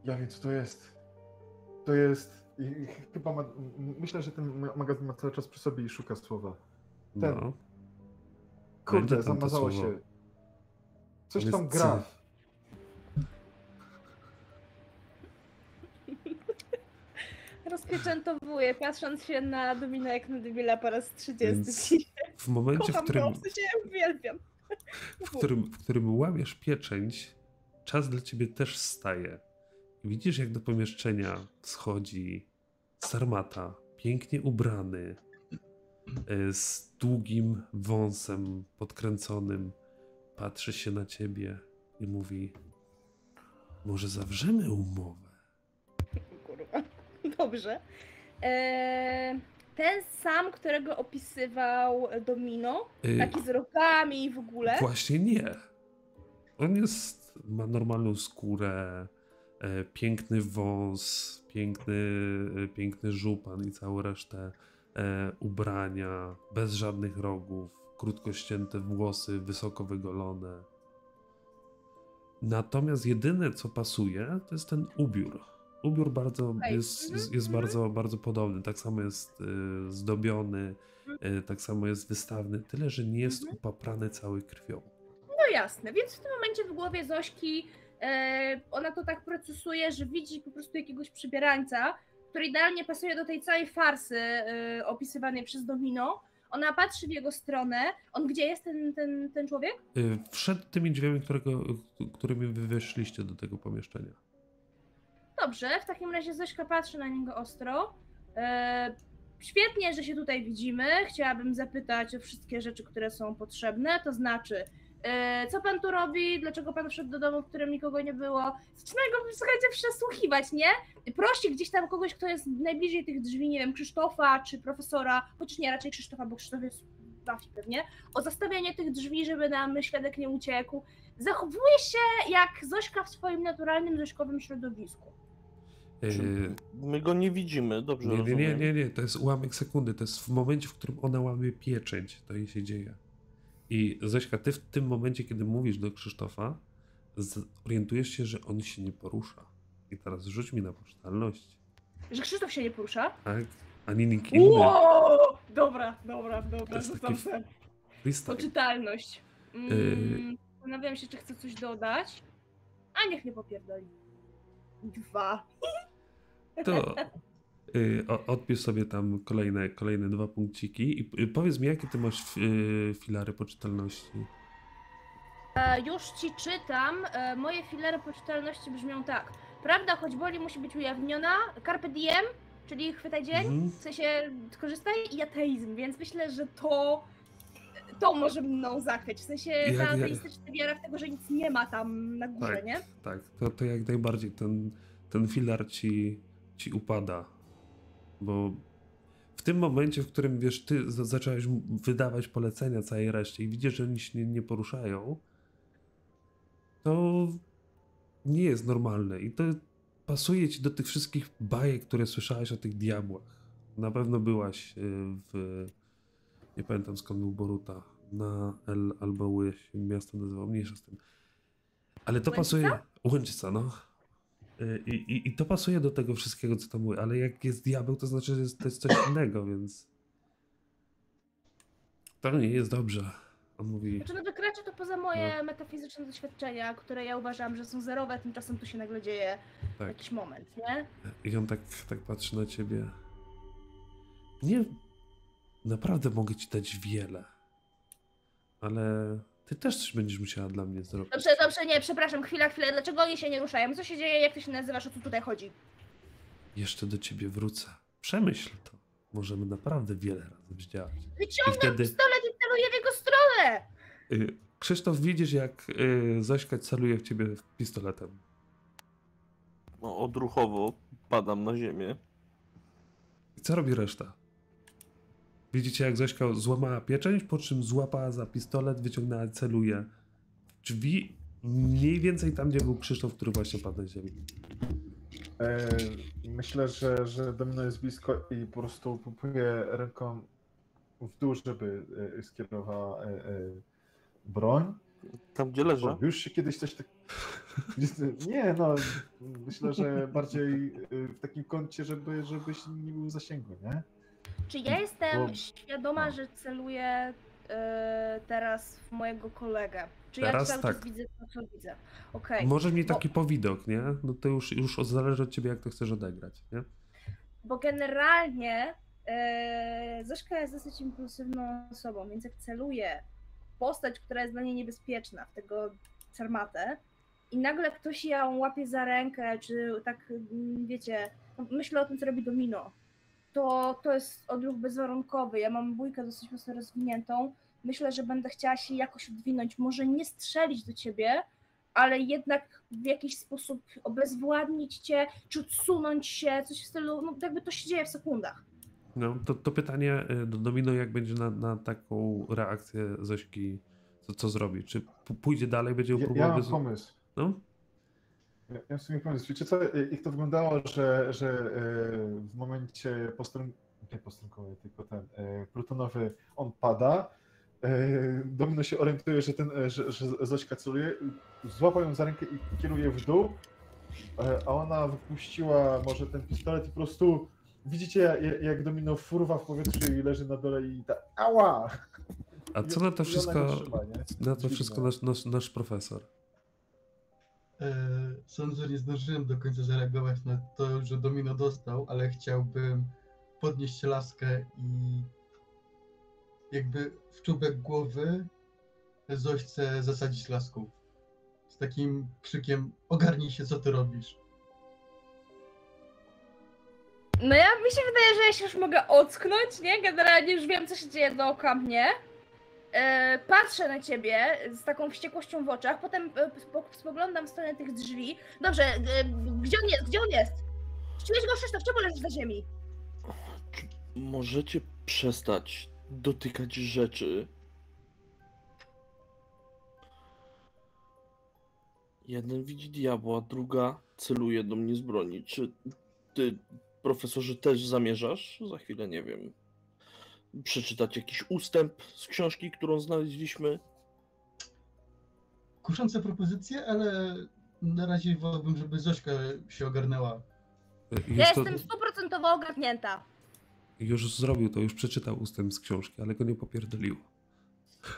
Ja wiem, co to jest. To jest. i- Chyba ma, myślę, że ten ma- magazyn ma cały czas przy sobie i szuka słowa. Ten. No, Kurde, zamazało się. Coś Tam gra. Rozpieczętowuję, patrząc się na Domina jak na debila po raz 30 Więc dzisiaj. w momencie, w Kocham którym, go, w sensie uwielbiam. w którym, w którym łamiesz pieczęć, czas dla ciebie też staje. Widzisz, jak do pomieszczenia wschodzi Sarmata, pięknie ubrany, e, z długim wąsem podkręconym. Patrzy się na ciebie i mówi: Może zawrzemy umowę? Kurwa. Dobrze. Eee, ten sam, którego opisywał Domino, E, taki z rogami i w ogóle. Właśnie nie. On jest, ma normalną skórę, piękny wąs, piękny, e, piękny żupan i całą resztę e, ubrania, bez żadnych rogów, krótko ścięte włosy, wysoko wygolone. Natomiast jedyne, co pasuje, to jest ten ubiór. Ubiór bardzo Okej, jest, mhm, jest mhm. bardzo, bardzo podobny. Tak samo jest e, zdobiony, e, tak samo jest wystawny, tyle że nie jest Mhm. upaprany cały krwią. No jasne, więc w tym momencie w głowie Zośki e, ona to tak procesuje, że widzi po prostu jakiegoś przybierańca, który idealnie pasuje do tej całej farsy e, opisywanej przez Domino. Ona patrzy w jego stronę. On gdzie jest ten, ten, ten człowiek? Y, Wszedł tymi drzwiami, którego, którymi wy weszliście do tego pomieszczenia. Dobrze, w takim razie Zośka patrzy na niego ostro. E, świetnie, że się tutaj widzimy. Chciałabym zapytać o wszystkie rzeczy, które są potrzebne, to znaczy, e, co pan tu robi, dlaczego pan wszedł do domu, w którym nikogo nie było. Zaczynają go, słuchajcie, przesłuchiwać, nie? Prosi gdzieś tam kogoś, kto jest najbliżej tych drzwi, nie wiem, Krzysztofa czy profesora, chociaż nie, raczej Krzysztofa, bo Krzysztof jest trafi pewnie, o zastawianie tych drzwi, żeby nam świadek nie uciekł. Zachowuje się jak Zośka w swoim naturalnym, zośkowym środowisku. Yy, My go nie widzimy, dobrze nie, nie, nie, rozumiem? nie, nie, to jest ułamek sekundy, to jest w momencie, w którym ona łamie pieczęć, to jej się dzieje. I Zośka, ty w tym momencie, kiedy mówisz do Krzysztofa, zorientujesz się, że on się nie porusza. I teraz rzuć mi na poczytalność, Że Krzysztof się nie porusza. tak? Ani nikt inny. Wow! Dobra, dobra, dobra, sobie. Freestyle. Poczytalność. Y- Mm, Zastanawiam się, czy chcę coś dodać. A niech nie popierdoli. Dwa. To odpisz sobie tam kolejne, kolejne dwa punkciki i y, powiedz mi, jakie ty masz y, filary poczytalności. E, już ci czytam. E, moje filery poczytalności brzmią tak. Prawda, choć boli, musi być ujawniona. Carpe diem, czyli chwytaj dzień. Mhm. W sensie korzystaj i ateizm, więc myślę, że to to może mną zachwyć. W sensie Jak- ta ateistyczna wiara w tego, że nic nie ma tam na górze, Tak, nie? tak, to, to jak najbardziej ten, ten filar ci, ci upada. Bo w tym momencie, w którym wiesz, ty za- zacząłeś wydawać polecenia całej reszcie i widzisz, że oni się nie, nie poruszają, to nie jest normalne. I to pasuje ci do tych wszystkich bajek, które słyszałeś o tych diabłach. Na pewno byłaś y, w. Nie pamiętam skąd był Boruta. Na L albo Ły miasto nazywało, mniejsza z tym. Ale to Łęczyca? pasuje. Łęczyca, no. Y, I, i, I to pasuje do tego wszystkiego, co tam mówię, ale jak jest diabeł, to znaczy, że jest, to jest coś innego, więc. To nie jest dobrze. On mówi. Znaczy, no wykracza to poza moje metafizyczne doświadczenia, które ja uważam, że są zerowe, tymczasem tu się nagle dzieje Tak. jakiś moment, nie? I on tak, tak patrzy na ciebie. Nie. Naprawdę mogę ci dać wiele. Ale ty też coś będziesz musiała dla mnie zrobić. Dobrze, dobrze, nie, przepraszam, chwila, chwilę, dlaczego oni się nie ruszają? Co się dzieje, jak ty się nazywasz, o co tutaj chodzi? Jeszcze do ciebie wrócę. Przemyśl to. Możemy naprawdę wiele razem zdziałać. I Wyciągam wtedy pistolet i celuję w jego stronę! y, Krzysztof widzisz, jak y, Zośka celuje w ciebie pistoletem. No, odruchowo padam na ziemię. I co robi reszta? Widzicie, jak Zośka złamała pieczęć, po czym złapała za pistolet, wyciągnęła, celuje drzwi, mniej więcej tam, gdzie był Krzysztof, który właśnie padł na ziemi. E, myślę, że, że Domino jest blisko i po prostu próbuje ręką w dół, żeby e, skierowała e, broń. Tam, gdzie leżę. O, już się kiedyś coś tak... Nie, no, myślę, że bardziej w takim kącie, żeby, żebyś nie był w zasięgu, nie? Czy ja jestem Bo- świadoma, no. że celuję e, teraz w mojego kolegę? Czy Teraz ja cały tak. czas widzę to, co widzę? Okej, Może mieć bo- taki powidok, nie? No to już, już zależy od ciebie, jak to chcesz odegrać, nie? bo generalnie e, Zośka jest dosyć impulsywną osobą, więc jak celuję w postać, która jest dla niej niebezpieczna, w tego Sarmatę, i nagle ktoś ją łapie za rękę, czy tak, mm, wiecie, no myślę o tym, co robi Domino, to to jest odruch bezwarunkowy. Ja mam bójkę dosyć mocno rozwiniętą. Myślę, że będę chciała się jakoś odwinąć, może nie strzelić do ciebie, ale jednak w jakiś sposób obezwładnić cię, czy odsunąć się, coś w stylu, no jakby to się dzieje w sekundach. No, to, to pytanie y, do Domino, jak będzie na, na taką reakcję Zośki, co, co zrobi? Czy pójdzie dalej, będzie Ja, ja próbował mam bez... pomysł. No? Ja, w sumie pomysł. Wiecie co, e, jak to wyglądało, że, że e, w momencie postron... nie postrunkowy, tylko ten e, plutonowy, on pada, Domino się orientuje, że, ten, że, że Zośka celuje, złapał ją za rękę i kieruje w dół, a ona wypuściła może ten pistolet i po prostu widzicie jak, Domino furwa w powietrzu i leży na dole i ta ała! A co na to wszystko, trzyma, na to wszystko nasz, nasz, nasz profesor? E, Sądzę, że nie zdążyłem do końca zareagować na to, że domino dostał, ale chciałbym podnieść laskę i jakby w czubek głowy Zośce zasadzić laską. Z takim krzykiem ogarnij się, co ty robisz. No ja mi się wydaje, że ja się już mogę ocknąć, nie? Generalnie już wiem, co się dzieje dookoła mnie. E, patrzę na ciebie z taką wściekłością w oczach, potem e, spo, spoglądam w stronę tych drzwi. Dobrze, e, gdzie on jest? Gdzie on jest? Ściąłeś go, Krzysztof, czemu leżysz na ziemi? Możecie przestać dotykać rzeczy? Jeden widzi diabła, druga celuje do mnie z broni. Czy ty, profesorze, też zamierzasz? Za chwilę nie wiem. Przeczytać jakiś ustęp z książki, którą znaleźliśmy? Kuszące propozycje, ale na razie wolałbym, żeby Zośka się ogarnęła. Już, Ja to, jestem stuprocentowo ogarnięta. już zrobił to, już przeczytał ustęp z książki, ale go nie popierdolił.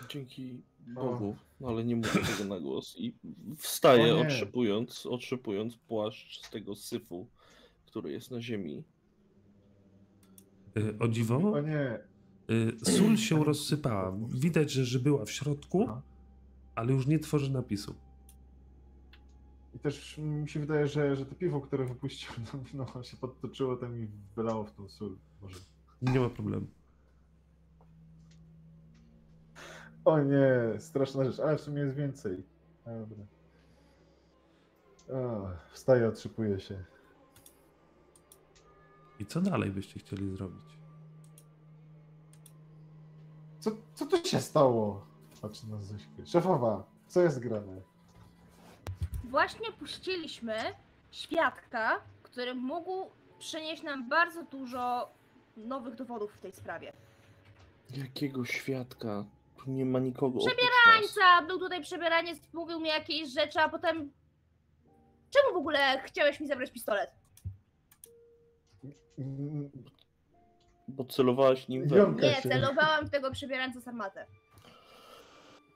Dzięki Bogu, no ale nie mówię tego na głos. I nie. otrzepując, otrzepując płaszcz z tego syfu, który jest na ziemi. E, O dziwo, O nie, sól się rozsypała. Widać, że, że była w środku, ale już nie tworzy napisu. I też mi się wydaje, że, że to piwo, które wypuścił, no, no się podtoczyło tam i wylało w tą sól. Może. Nie ma problemu. O nie, straszna rzecz, ale w sumie jest więcej. Dobra. O, wstaję, otrzypuję się. I co dalej byście chcieli zrobić? Co, co tu się stało? Patrzę na Zośkę. Szefowa, co jest grane? Właśnie puściliśmy świadka, który mógł przynieść nam bardzo dużo nowych dowodów w tej sprawie. Jakiego świadka? Tu nie ma nikogo oprócz nas. Tańca, był tutaj przebieraniec, mówił mi jakieś rzeczy, a potem... Czemu w ogóle chciałeś mi zabrać pistolet? Mm, Bo celowałaś nim we Wiąka mnie. Nie, celowałam w tego przebierańca z armatę.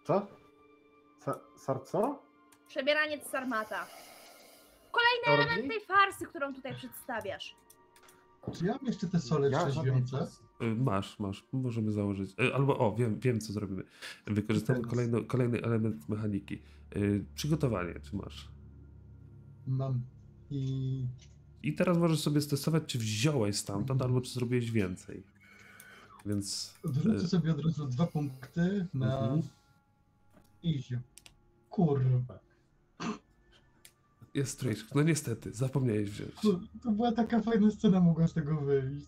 Co? Sa, sar co? Przebieraniec z armata. Kolejny Orgi? element tej farsy, którą tutaj przedstawiasz. Czy ja mam jeszcze te sole Ja E, Masz, masz, możemy założyć. E, Albo o, wiem, wiem co zrobimy. Wykorzystamy Teraz. kolejny, kolejny element mechaniki. E, Przygotowanie, czy masz? Mam. I I teraz możesz sobie stestować, czy wziąłeś stamtąd, albo czy zrobiłeś więcej. Więc. wrzucę e, sobie od razu dwa punkty na Mhm. Izio. Kurwa. Jest strange. No niestety, zapomniałeś wziąć. To, to była taka fajna scena, mogła z tego wyjść.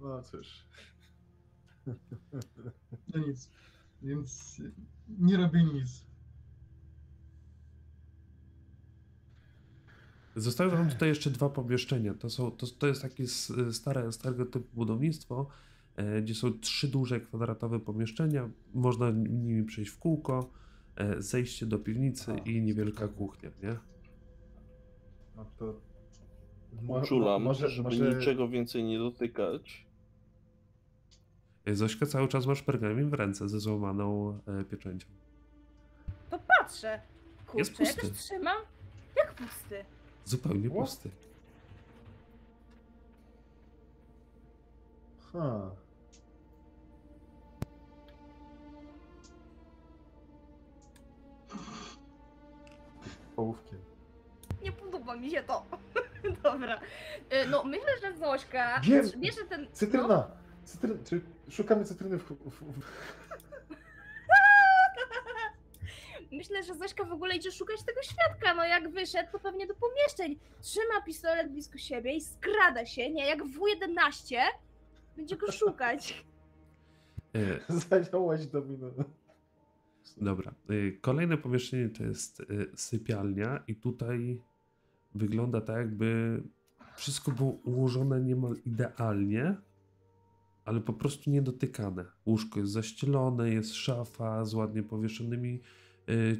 No cóż. No nic. Więc nie robię nic. Zostały wam tutaj jeszcze dwa pomieszczenia. To, są, to, to jest takie stare, starego typu budownictwo, e, gdzie są trzy duże kwadratowe pomieszczenia. Można nimi przejść w kółko, e, zejście do piwnicy A, i niewielka kuchnia, nie? No to. mo- Uczulam, może, żeby może... niczego więcej nie dotykać. E, Zośka cały czas masz pergamin w ręce ze złamaną e, pieczęcią. To patrzę. Jest Kurczę, ja pusty. też trzymam. Jak pusty? Zupełnie What? pusty. Ha. Połówkiem. Nie podoba mi się to. Dobra. Y, No, myślę, że Zośka Wiem. bierze ten... No, Cytryna! Cytryn... Czy szukamy cytryny w, w, w... myślę, że Zośka w ogóle idzie szukać tego świadka. No, jak wyszedł, to pewnie do pomieszczeń. Trzyma pistolet blisko siebie i skrada się, nie? Jak W11 będzie go szukać. E, Zająłaś domino. Dobra. Y, Kolejne pomieszczenie to jest y, sypialnia i tutaj wygląda tak, jakby wszystko było ułożone niemal idealnie, ale po prostu niedotykane. Łóżko jest zaścielone, jest szafa z ładnie powieszonymi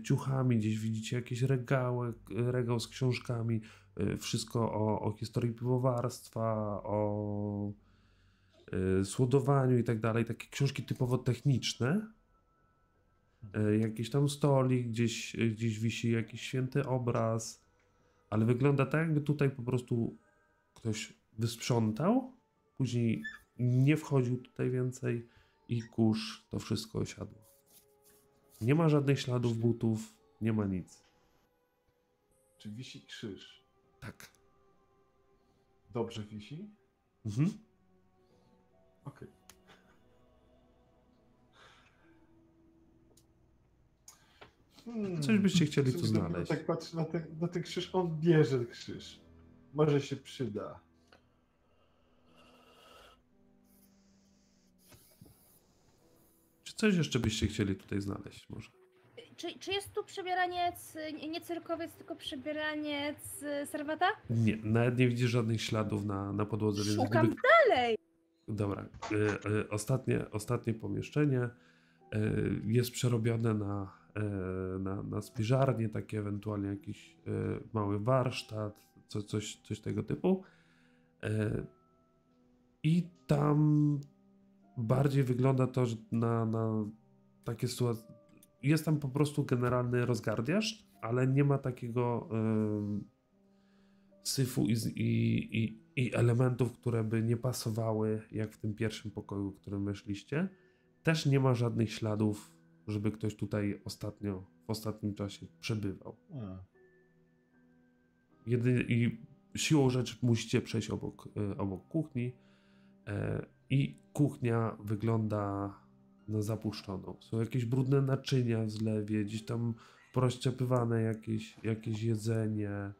ciuchami, gdzieś widzicie jakieś regały, regał z książkami, y, wszystko o, o historii piwowarstwa, o y, słodowaniu i tak dalej. Takie książki typowo techniczne. Jakiś tam stolik, gdzieś, gdzieś wisi jakiś święty obraz, ale wygląda tak, jakby tutaj po prostu ktoś wysprzątał, później nie wchodził tutaj więcej i kurz to wszystko osiadło. Nie ma żadnych śladów butów, nie ma nic. Czy wisi krzyż? Tak. Dobrze wisi? Mhm. Okej. Hmm. Coś byście chcieli tu znaleźć. Tak patrzy na ten, na ten krzyż, on bierze krzyż. Może się przyda. Coś jeszcze byście chcieli tutaj znaleźć może? czy, czy jest tu przebieraniec, nie, cyrkowiec, tylko przebieraniec y, serwata? Nie, nawet nie widzisz żadnych śladów na, na podłodze, więc Szukam gdyby... dalej! Dobra, y, y, ostatnie, ostatnie pomieszczenie y, jest przerobione na, na, na spiżarnię, takie ewentualnie jakiś mały warsztat, co, coś, coś tego typu. I tam bardziej wygląda to, że na, na takie sytuacje. Jest tam po prostu generalny rozgardiasz, ale nie ma takiego y, syfu i, i, i, elementów, które by nie pasowały, jak w tym pierwszym pokoju, w którym weszliście. Też nie ma żadnych śladów, żeby ktoś tutaj ostatnio, w ostatnim czasie przebywał. Jedynie i siłą rzeczy musicie przejść obok, y, obok kuchni e, i kuchnia wygląda na zapuszczoną. Są jakieś brudne naczynia w zlewie, gdzieś tam porozciapywane jakieś, jakieś jedzenie.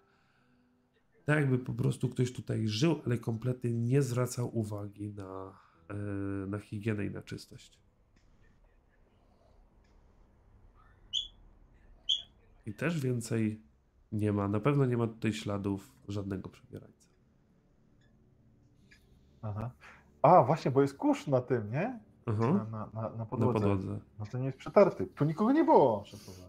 Tak jakby po prostu ktoś tutaj żył, ale kompletnie nie zwracał uwagi na, e, na higienę i na czystość. I też więcej nie ma, na pewno nie ma tutaj śladów żadnego przebierańca. Aha. A, właśnie, bo jest kurz na tym, nie? Na, Aha, na, na, na na podłodze. podłodze. No to nie jest przetarty. Tu nikogo nie było, szefowa.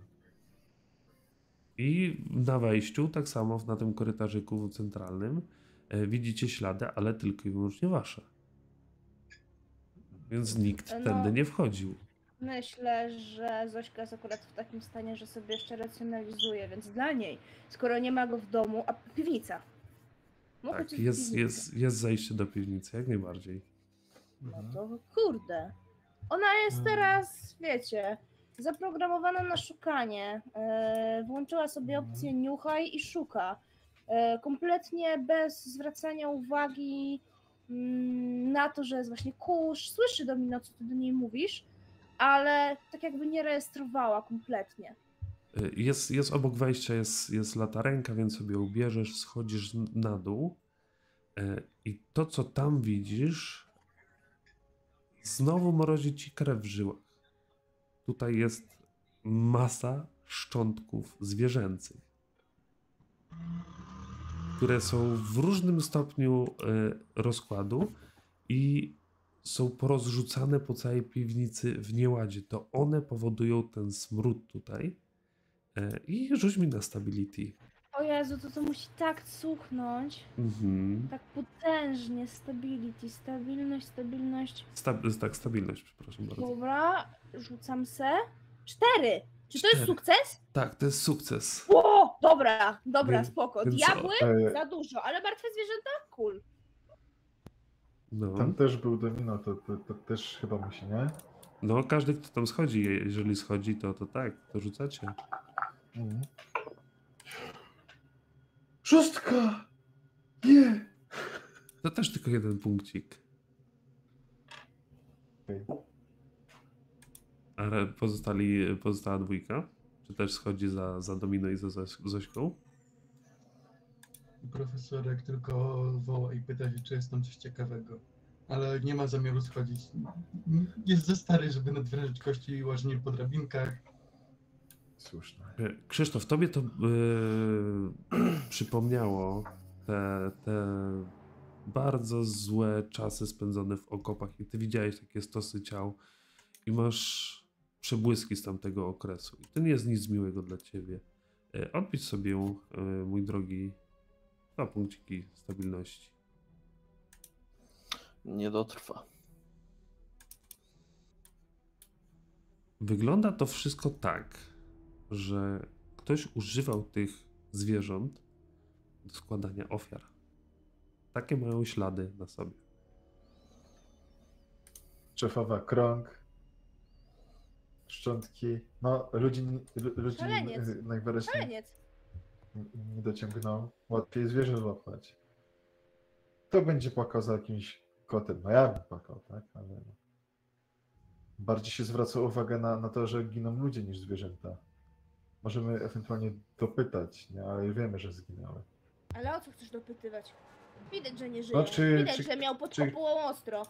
I na wejściu, tak samo na tym korytarzyku centralnym, e, widzicie ślady, ale tylko i wyłącznie wasze. Więc nikt No. tędy nie wchodził. Myślę, że Zośka jest akurat w takim stanie, że sobie jeszcze racjonalizuje, więc dla niej, skoro nie ma go w domu, a piwnica. Tak, jest, jest, jest zejście do piwnicy, jak najbardziej. No Mhm. to kurde. Ona jest Mm. teraz, wiecie, zaprogramowana na szukanie. E, włączyła sobie Mhm. opcję niuchaj i szuka. E, kompletnie bez zwracania uwagi mm, na to, że jest właśnie kurz. Słyszy Domino, co ty do niej mówisz, ale tak jakby nie rejestrowała kompletnie. Y, Jest, jest obok wejścia, jest, jest latarenka, więc sobie ubierzesz, schodzisz na dół. y, I to, co tam widzisz, znowu mrozi ci krew w żyłach. Tutaj jest masa szczątków zwierzęcych, które są w różnym stopniu y, rozkładu i są porozrzucane po całej piwnicy w nieładzie. To one powodują ten smród tutaj. E, I rzuć mi na stability. O Jezu, to to musi tak cuchnąć. Mhm. Tak potężnie. Stability, stabilność, stabilność. Sta- tak, stabilność, przepraszam bardzo. Dobra, rzucam se. Cztery! Czy to jest Cztery. sukces? Tak, to jest sukces. O, dobra, dobra, Więc- spoko. więc Diabły? E, Za dużo, ale martwe zwierzęta? Cool. No. tam też był domino, to, to, to też chyba musi, nie? no, każdy, kto tam schodzi, je- jeżeli schodzi, to, to tak, to rzucacie. Mhm. Szóstka! Nie! To też tylko jeden punkcik. Ale pozostali, pozostała dwójka? Czy też schodzi za, za Domino i za Zoś- Zośką? Profesorek tylko woła i pyta się, czy jest tam coś ciekawego. Ale nie ma zamiaru schodzić. Jest za stary, żeby nadwrężyć kości i łażnie po drabinkach. Słuszne. E, Krzysztof, tobie to yy, przypomniało te, te bardzo złe czasy spędzone w okopach i ty widziałeś takie stosy ciał i masz przebłyski z tamtego okresu. I to nie jest nic miłego dla ciebie. E, Odpisz sobie, mój drogi, dwa punkciki stabilności. Nie dotrwa. Wygląda to wszystko tak, że ktoś używał tych zwierząt do składania ofiar. Takie mają ślady na sobie. Szefowa krąg. Szczątki. No, ludzi, lu- ludzi Szaleniec. najwyraźniej Szaleniec. nie dociągnął. Łatwiej zwierzę złapać. Kto będzie płakał za jakimś kotem? No ja bym płakał, tak? Ale no. bardziej się zwraca uwagę na, na to, że giną ludzie niż zwierzęta. Możemy ewentualnie dopytać, nie? ale wiemy, że zginęły. Ale o co chcesz dopytywać? Widać, że nie żyje. No, czy- Widać, czy- że miał pod czy- kopułą ostro.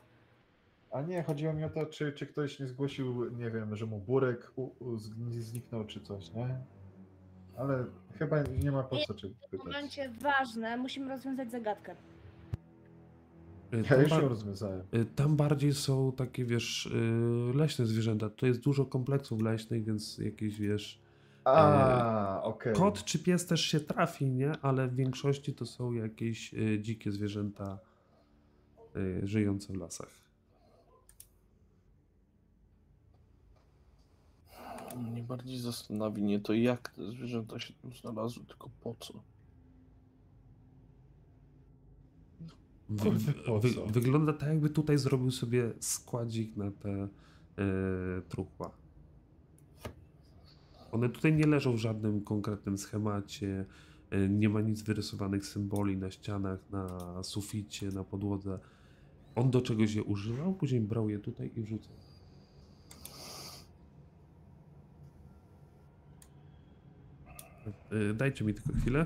A nie, chodziło mi o to, czy, czy ktoś nie zgłosił, nie wiem, że mu burek u, u, zniknął czy coś, nie? Ale chyba nie ma po co czy W tym pytać. momencie ważne, musimy rozwiązać zagadkę. Y, Ja tam już ją rozwiązałem. y, Tam bardziej są takie, wiesz, y, leśne zwierzęta. To jest dużo kompleksów leśnych, więc jakieś, wiesz, A, okej. kot czy pies też się trafi, nie? Ale w większości to są jakieś y, dzikie zwierzęta y, żyjące w lasach. Mnie bardziej zastanowi nie to, jak te zwierzęta się tu znalazły, tylko po co. Wy, wy, wygląda tak, jakby tutaj zrobił sobie składzik na te e, truchła. One tutaj nie leżą w żadnym konkretnym schemacie. e, Nie ma nic wyrysowanych symboli na ścianach, na suficie, na podłodze. On do czegoś je używał, później brał je tutaj i wrzucał. E, Dajcie mi tylko chwilę.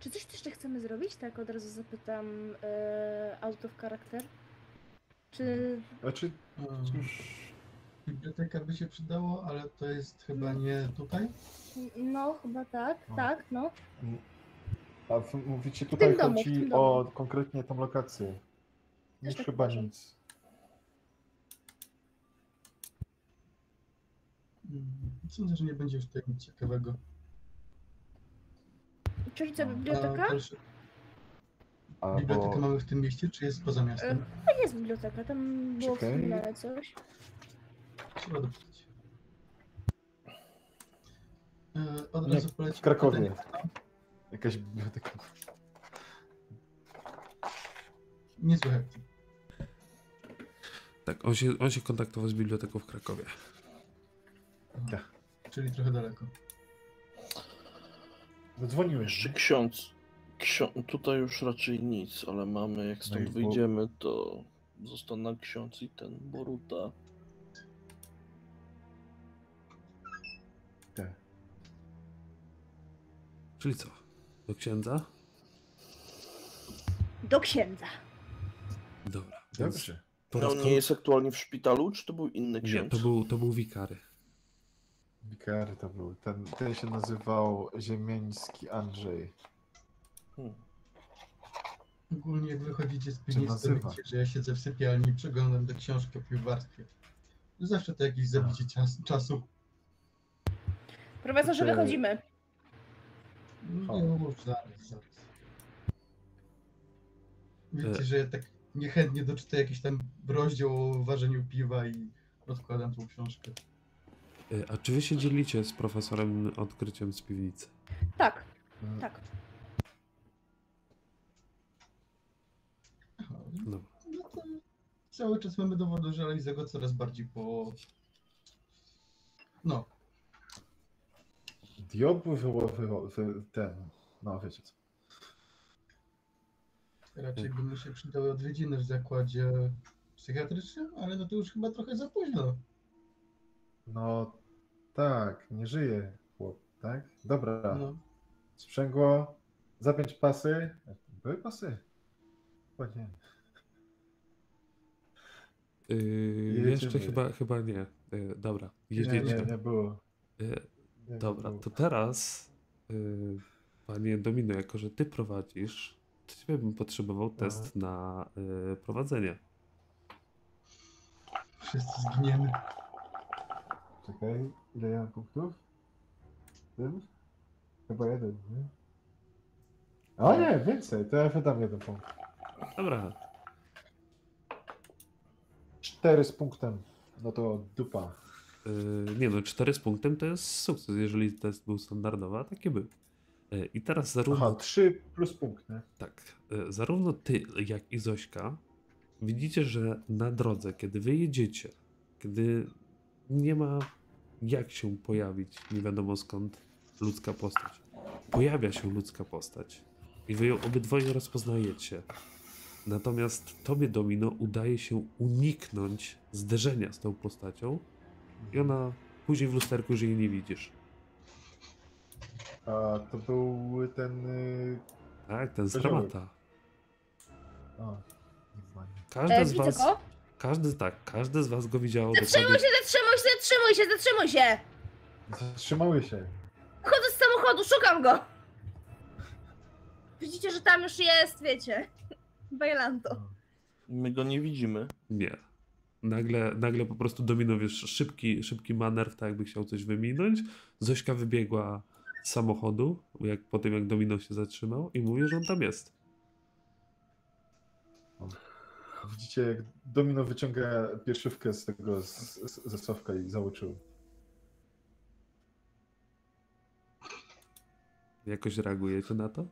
Czy coś jeszcze chcemy zrobić? Tak, od razu zapytam e, out of character. Czy Znaczy, Um, cóż, biblioteka by się przydało, ale to jest chyba nie tutaj. no chyba tak, No. tak, no. a wy mówicie tutaj domu, w chodzi tym o konkretnie tą lokację. Już tak chyba uważam. nic. Mm, Sądzę, że nie będzie już tutaj nic ciekawego. Czyli co, biblioteka? A Bibliotekę Albo... mamy w tym mieście, czy jest poza miastem? To jest biblioteka, tam było Czekaj. wspomniane coś. Trzeba dopytać. E, Od Nie, razu poleci w Krakowie. Jakaś biblioteka. Nie słychać. Tak, on się, on się kontaktował z biblioteką w Krakowie. Tak. Czyli trochę daleko. Zadzwoniłem. Jeszcze ksiądz. Ksio... Tutaj już raczej nic, ale mamy, jak No stąd bo- wyjdziemy, to zostaną ksiądz i ten Boruta. Tak. Czyli co? Do księdza? Do księdza. Dobra. Dobrze. Po No, on nie jest aktualnie w szpitalu, czy to był inny Nie, ksiądz? to był, to był wikary. Wikary to był. Ten, ten się nazywał Ziemiański Andrzej. Hmm. Ogólnie jak wychodzicie z piwnicy, to widzicie, że ja siedzę w sypialni i przeglądam tę książkę o piwowarstwie. Zawsze to jakieś zabicie czas, czasu. Profesorze, Czy- wychodzimy. No, już zaraz, zaraz. Widzicie, E. że ja tak niechętnie doczytę jakiś tam rozdział o ważeniu piwa i odkładam tą książkę. Y, A czy wy się dzielicie z profesorem odkryciem z piwnicy? Tak, Mm, tak. No. no to cały czas mamy dowody, że Eliza go coraz bardziej po... No, Diobły ten. No wiecie co. raczej by mu się przydały odwiedziny w zakładzie psychiatrycznym, ale no to już chyba trochę za późno. No tak, nie żyje chłop, tak? Dobra. No. Sprzęgło, zapiąć pasy. Były pasy? Chyba nie. Yy, jeszcze chyba, chyba nie. Yy, dobra, Nie, jedziecie. nie, nie było. Yy, Nie, nie dobra, było. to teraz, yy, panie Domino, jako że ty prowadzisz, to ciebie bym potrzebował test na yy, prowadzenie. Wszyscy zginiemy. Czekaj, ile ja mam punktów? Tym? Chyba jeden, nie? O nie, więcej, to ja wydam jeden punkt. Dobra, Cztery z punktem. No to dupa. yy, nie no, 4 z punktem to jest sukces, jeżeli test był standardowy, a taki był. Yy, I teraz zarówno Aha, trzy plus punkt, nie? Tak. e, Zarówno ty, jak i Zośka widzicie, że na drodze, kiedy wy jedziecie, kiedy nie ma jak się pojawić, nie wiadomo skąd ludzka postać, pojawia się ludzka postać i wy ją obydwoje rozpoznajecie. Natomiast tobie, Domino, udaje się uniknąć zderzenia z tą postacią i ona później w lusterku już jej nie widzisz. A to był ten... y, Tak, ten z granata. O. Każdy E, z was, go. Każdy tak, każdy z was go widziało Zatrzymuj dokładnie. się, zatrzymuj się, zatrzymuj się, zatrzymuj się! Zatrzymały się. Chodzę z samochodu, szukam go! Widzicie, że tam już jest, wiecie. Bajlanto. My go nie widzimy. Nie. Nagle, nagle po prostu domino, wiesz, szybki, szybki manewr, tak jakby chciał coś wyminąć. Zośka wybiegła z samochodu, jak, po tym jak domino się zatrzymał i mówi, że on tam jest. Widzicie, jak Domino wyciąga piersiówkę z tego, z, z, ze i zauczył. Jakoś reagujecie na to?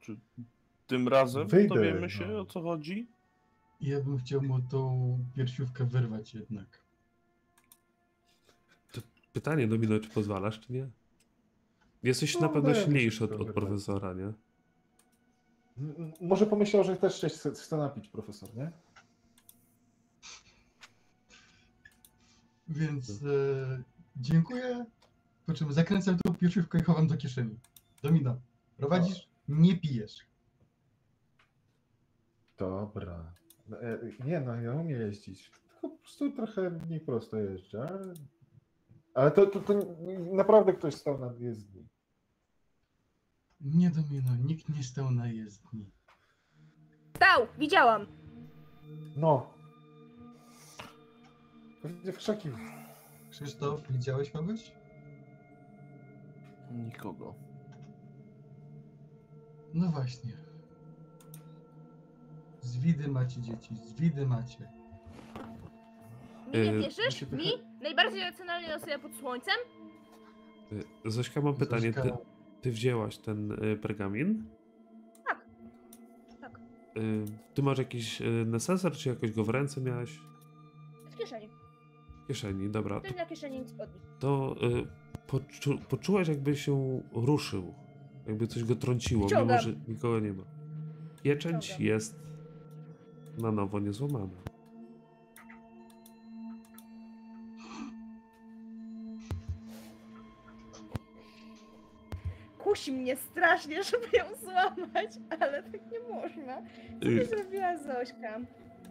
Czy tym razem Wyjdę, dowiemy się no. o co chodzi? Ja bym chciał mu tą piersiówkę wyrwać jednak. Pytanie, domino, czy pozwalasz, czy nie? Jesteś No, na pewno dajemy silniejszy od, się od profesora, nie? Może pomyślał, że też się chce, napić, profesor, nie? Więc e, dziękuję. Po czym zakręcam tą piersiówkę i chowam do kieszeni. Domino, prowadzisz? Nie pijesz. Dobra. E, Nie no, ja umiem jeździć. Tylko po prostu trochę mniej prosto jeżdżę. ale- Ale to, to, to naprawdę ktoś stał na jezdni. Nie Domino, nikt nie stał na jezdni. Stał, widziałam. No. Pewnie w krzaki. Krzysztof, widziałeś kogoś? Nikogo. No właśnie. Zwidy macie dzieci, zwidy macie. Mi nie Yy, wierzysz? mi? Najbardziej racjonalnej osobie pod słońcem? Y, Zośka, mam pytanie. Ty, Zośka, ty wzięłaś ten y, pergamin? Tak. Tak. Y, Ty masz jakiś y, neseser, czy jakoś go w ręce miałaś? W kieszeni. W kieszeni, dobra. To na kieszeni spodni. To y, poczu, poczułaś, jakby się ruszył. Jakby coś go trąciło, mimo Wciągam. że nikogo nie ma. Pieczęć Wciągam. jest na nowo niezłamana. Kusi mnie strasznie, żeby ją złamać, ale tak nie można. Co Y, zrobiła Zośka?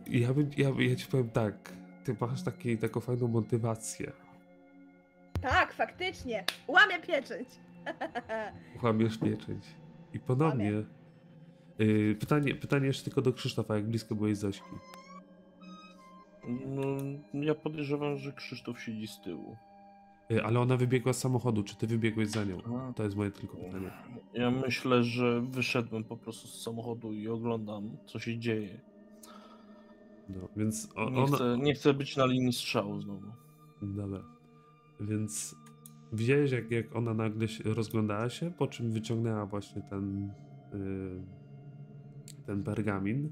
Ja, bym, ja, bym- ja ci powiem tak. Ty masz taki, taką fajną motywację. Tak, faktycznie. Łamie pieczęć. Łamiesz pieczęć. I ponownie. Y, pytanie, pytanie jeszcze tylko do Krzysztofa, jak blisko byłeś Zośki? No, ja podejrzewam, że Krzysztof siedzi z tyłu. Y, ale ona wybiegła z samochodu, czy ty wybiegłeś za nią? To jest moje tylko pytanie. Ja myślę, że wyszedłem po prostu z samochodu i oglądam, co się dzieje. No, więc o, Nie, ona... chcę, nie chcę być na linii strzału znowu. Dobra. Więc widziałeś, jak, jak ona nagle się rozglądała się, po czym wyciągnęła właśnie ten, y, ten pergamin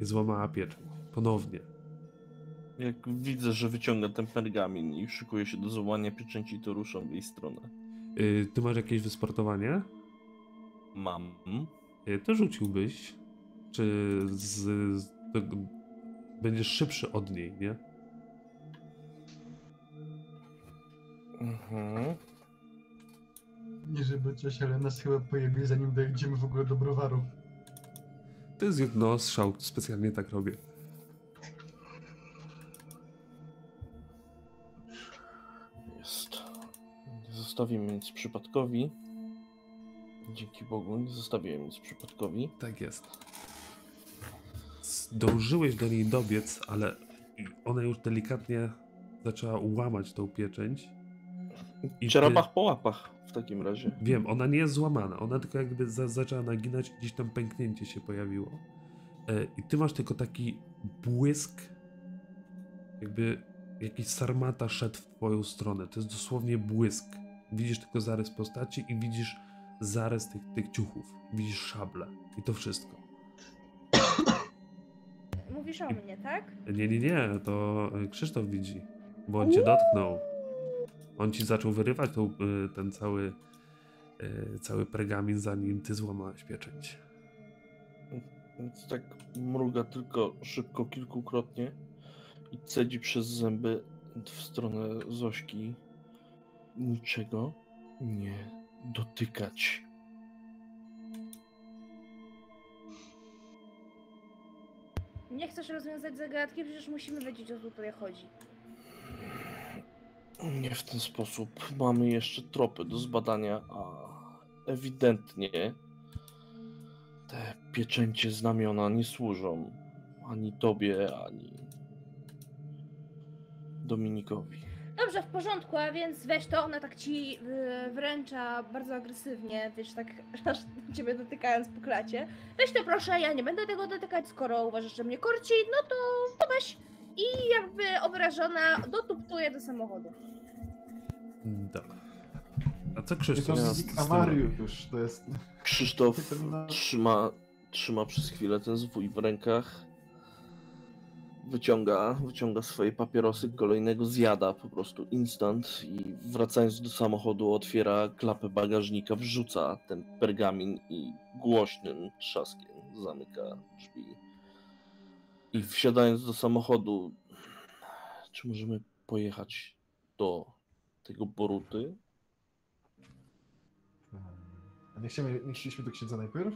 i złamała pieczęć. Ponownie. Jak widzę, że wyciąga ten pergamin i szykuje się do złamania pieczęci, to ruszam w jej stronę. Y, ty masz jakieś wysportowanie? Mam. Y, to rzuciłbyś. Czy z, z, to, będziesz szybszy od niej, nie? Mhm. Nie żeby coś, ale nas chyba pojebie zanim dojedziemy w ogóle do browaru. To jest jedno strzał, specjalnie tak robię. Nie zostawimy nic przypadkowi. Dzięki Bogu, nie zostawiłem nic przypadkowi. Tak jest. Zdążyłeś do niej dobiec, ale ona już delikatnie zaczęła łamać tą pieczęć. I ty- Czerapach po łapach w takim razie. Wiem, ona nie jest złamana, ona tylko jakby za, zaczęła naginać i gdzieś tam pęknięcie się pojawiło. E, I ty masz tylko taki błysk, jakby jakiś sarmata szedł w twoją stronę. To jest dosłownie błysk. Widzisz tylko zarys postaci i widzisz zarys tych, tych ciuchów. Widzisz szable i to wszystko. Mówisz o mnie, tak? Nie, nie, nie, to e, Krzysztof widzi, bo on cię dotknął. On ci zaczął wyrywać tą, e, ten cały, e, cały pergamin, zanim ty złamałeś pieczęć. Więc tak mruga tylko szybko kilkukrotnie i cedzi przez zęby w stronę Zośki. Niczego nie dotykać. Nie chcesz rozwiązać zagadki, przecież musimy wiedzieć o co tutaj chodzi. Nie w ten sposób. Mamy jeszcze tropy do zbadania, a ewidentnie te pieczęcie znamiona nie służą ani tobie, ani Dominikowi. Dobrze, w porządku, a więc weź to, ona tak ci y, wręcza bardzo agresywnie, wiesz, tak aż ciebie dotykając po klacie. Weź to proszę, ja nie będę tego dotykać, skoro uważasz, że mnie korci, no to, to weź. I jakby obrażona dotuptuje do samochodu. Dobra. A co To Krzysztof? jest tym Amariusz, to jest... Krzysztof trzyma, trzyma przez chwilę ten zwój w rękach. Wyciąga, wyciąga swoje papierosy, kolejnego zjada po prostu instant i wracając do samochodu otwiera klapę bagażnika, wrzuca ten pergamin i głośnym trzaskiem zamyka drzwi. I wsiadając do samochodu, czy możemy pojechać do tego Boruty? A nie, chcieliśmy, nie chcieliśmy do księdza najpierw?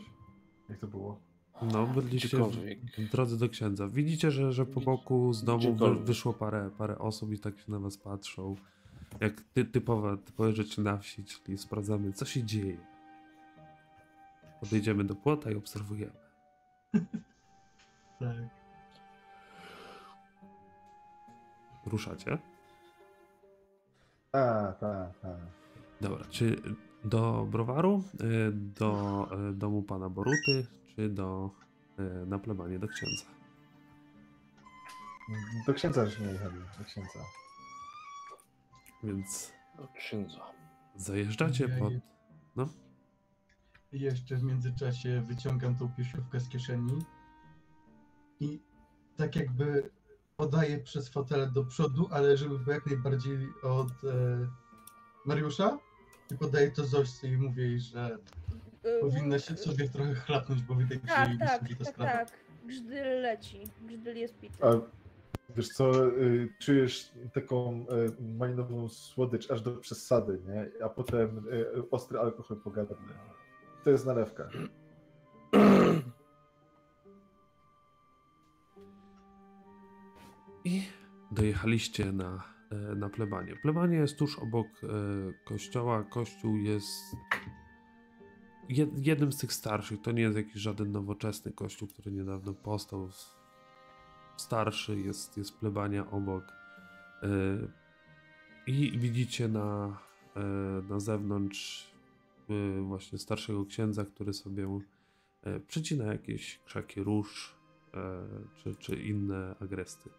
Jak to było? No, byliście w, Gdziekolwiek. w drodze do księdza. Widzicie, że, że po boku z domu wy, wyszło parę, parę osób i tak się na was patrzą. Jak ty, typowe, typowe rzeczy na wsi, czyli sprawdzamy, co się dzieje. Podejdziemy do płota i obserwujemy. Tak. Ruszacie? A, tak, tak. Dobra, czy do browaru, y, do y, domu pana Boruty, czy do y, na plebanie do księdza? Do księdza już nie jechali, do księdza. Więc Do księdza. zajeżdżacie pod. No, I jeszcze w międzyczasie wyciągam tą piesiówkę z kieszeni i tak jakby podaję przez fotel do przodu, ale żeby było jak najbardziej od e, Mariusza i podaję to Zośce i mówię jej, że powinna się sobie trochę chlapnąć, bo widać, że Tak, jej tak, tak, sprawa. tak. Grzydyl leci. Grzydyl jest pity. A wiesz co, y, czujesz taką y, malinową słodycz aż do przesady, nie? A potem y, ostry alkohol po gardle. To jest nalewka. I dojechaliście na, e, na plebanie. Plebanie jest tuż obok e, kościoła. Kościół jest jed, jednym z tych starszych. To nie jest jakiś żaden nowoczesny kościół, który niedawno powstał. Starszy jest, jest plebania obok. E, I widzicie na, e, na zewnątrz e, właśnie starszego księdza, który sobie przycina jakieś krzaki róż czy, czy inne agresty.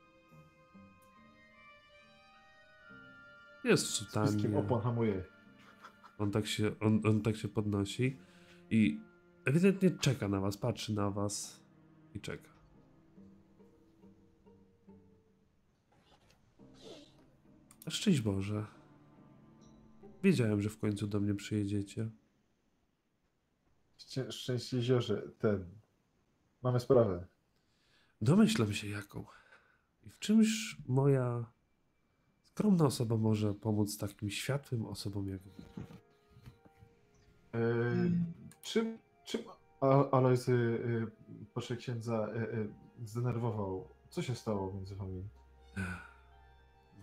Jest w Wszystkim sutanie. opon hamuje. On tak, się, on, on tak się podnosi i ewidentnie czeka na was, patrzy na was i czeka. Szczęść Boże. Wiedziałem, że w końcu do mnie przyjedziecie. Szczę- Szczęście jeziorze, ten. Mamy sprawę. Domyślam się jaką. I w czymś moja skromna osoba może pomóc takim światłym osobom jak wy. Czym, czym A- Alojzy y, proszę księdza y, y, zdenerwował? Co się stało między wami?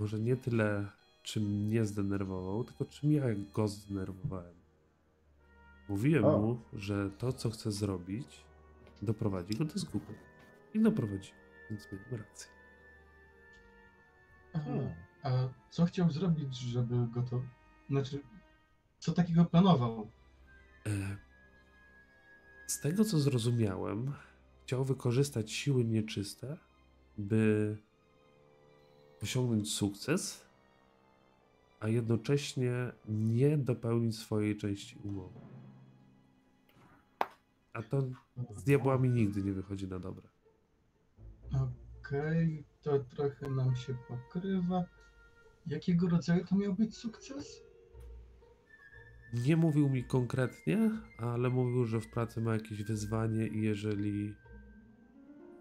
Może nie tyle, czym mnie zdenerwował, tylko czym ja go zdenerwowałem. Mówiłem O. mu, że to, co chce zrobić, doprowadzi go do zguby. I doprowadzi. Więc miałem rację. Aha. Hmm. A co chciał zrobić, żeby go to... Znaczy, co takiego planował? E, Z tego, co zrozumiałem, chciał wykorzystać siły nieczyste, by osiągnąć sukces, a jednocześnie nie dopełnić swojej części umowy. A to z diabłami nigdy nie wychodzi na dobre. Okej, to trochę nam się pokrywa. Jakiego rodzaju to miał być sukces? Nie mówił mi konkretnie, ale mówił, że w pracy ma jakieś wyzwanie i jeżeli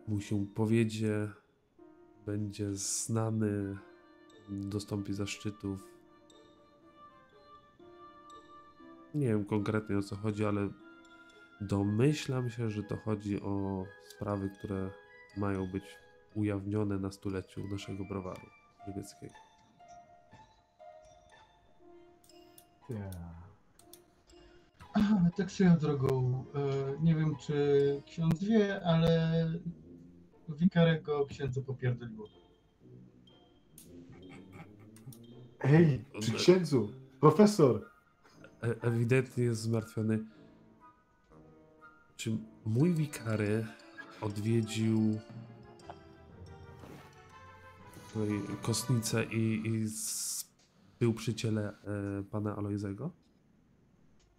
mu się powiedzie, będzie znany, dostąpi zaszczytów. Nie wiem konkretnie o co chodzi, ale domyślam się, że to chodzi o sprawy, które mają być ujawnione na stuleciu naszego browaru żywieckiego. Ja. Tak swoją drogą, e, nie wiem czy ksiądz wie, ale wikarego księdza popierdoliło. Ej, czy księdzu, profesor, E- ewidentnie jest zmartwiony. Czy mój wikary odwiedził tutaj kostnicę i, i z, był przy ciele e, pana Alojzego?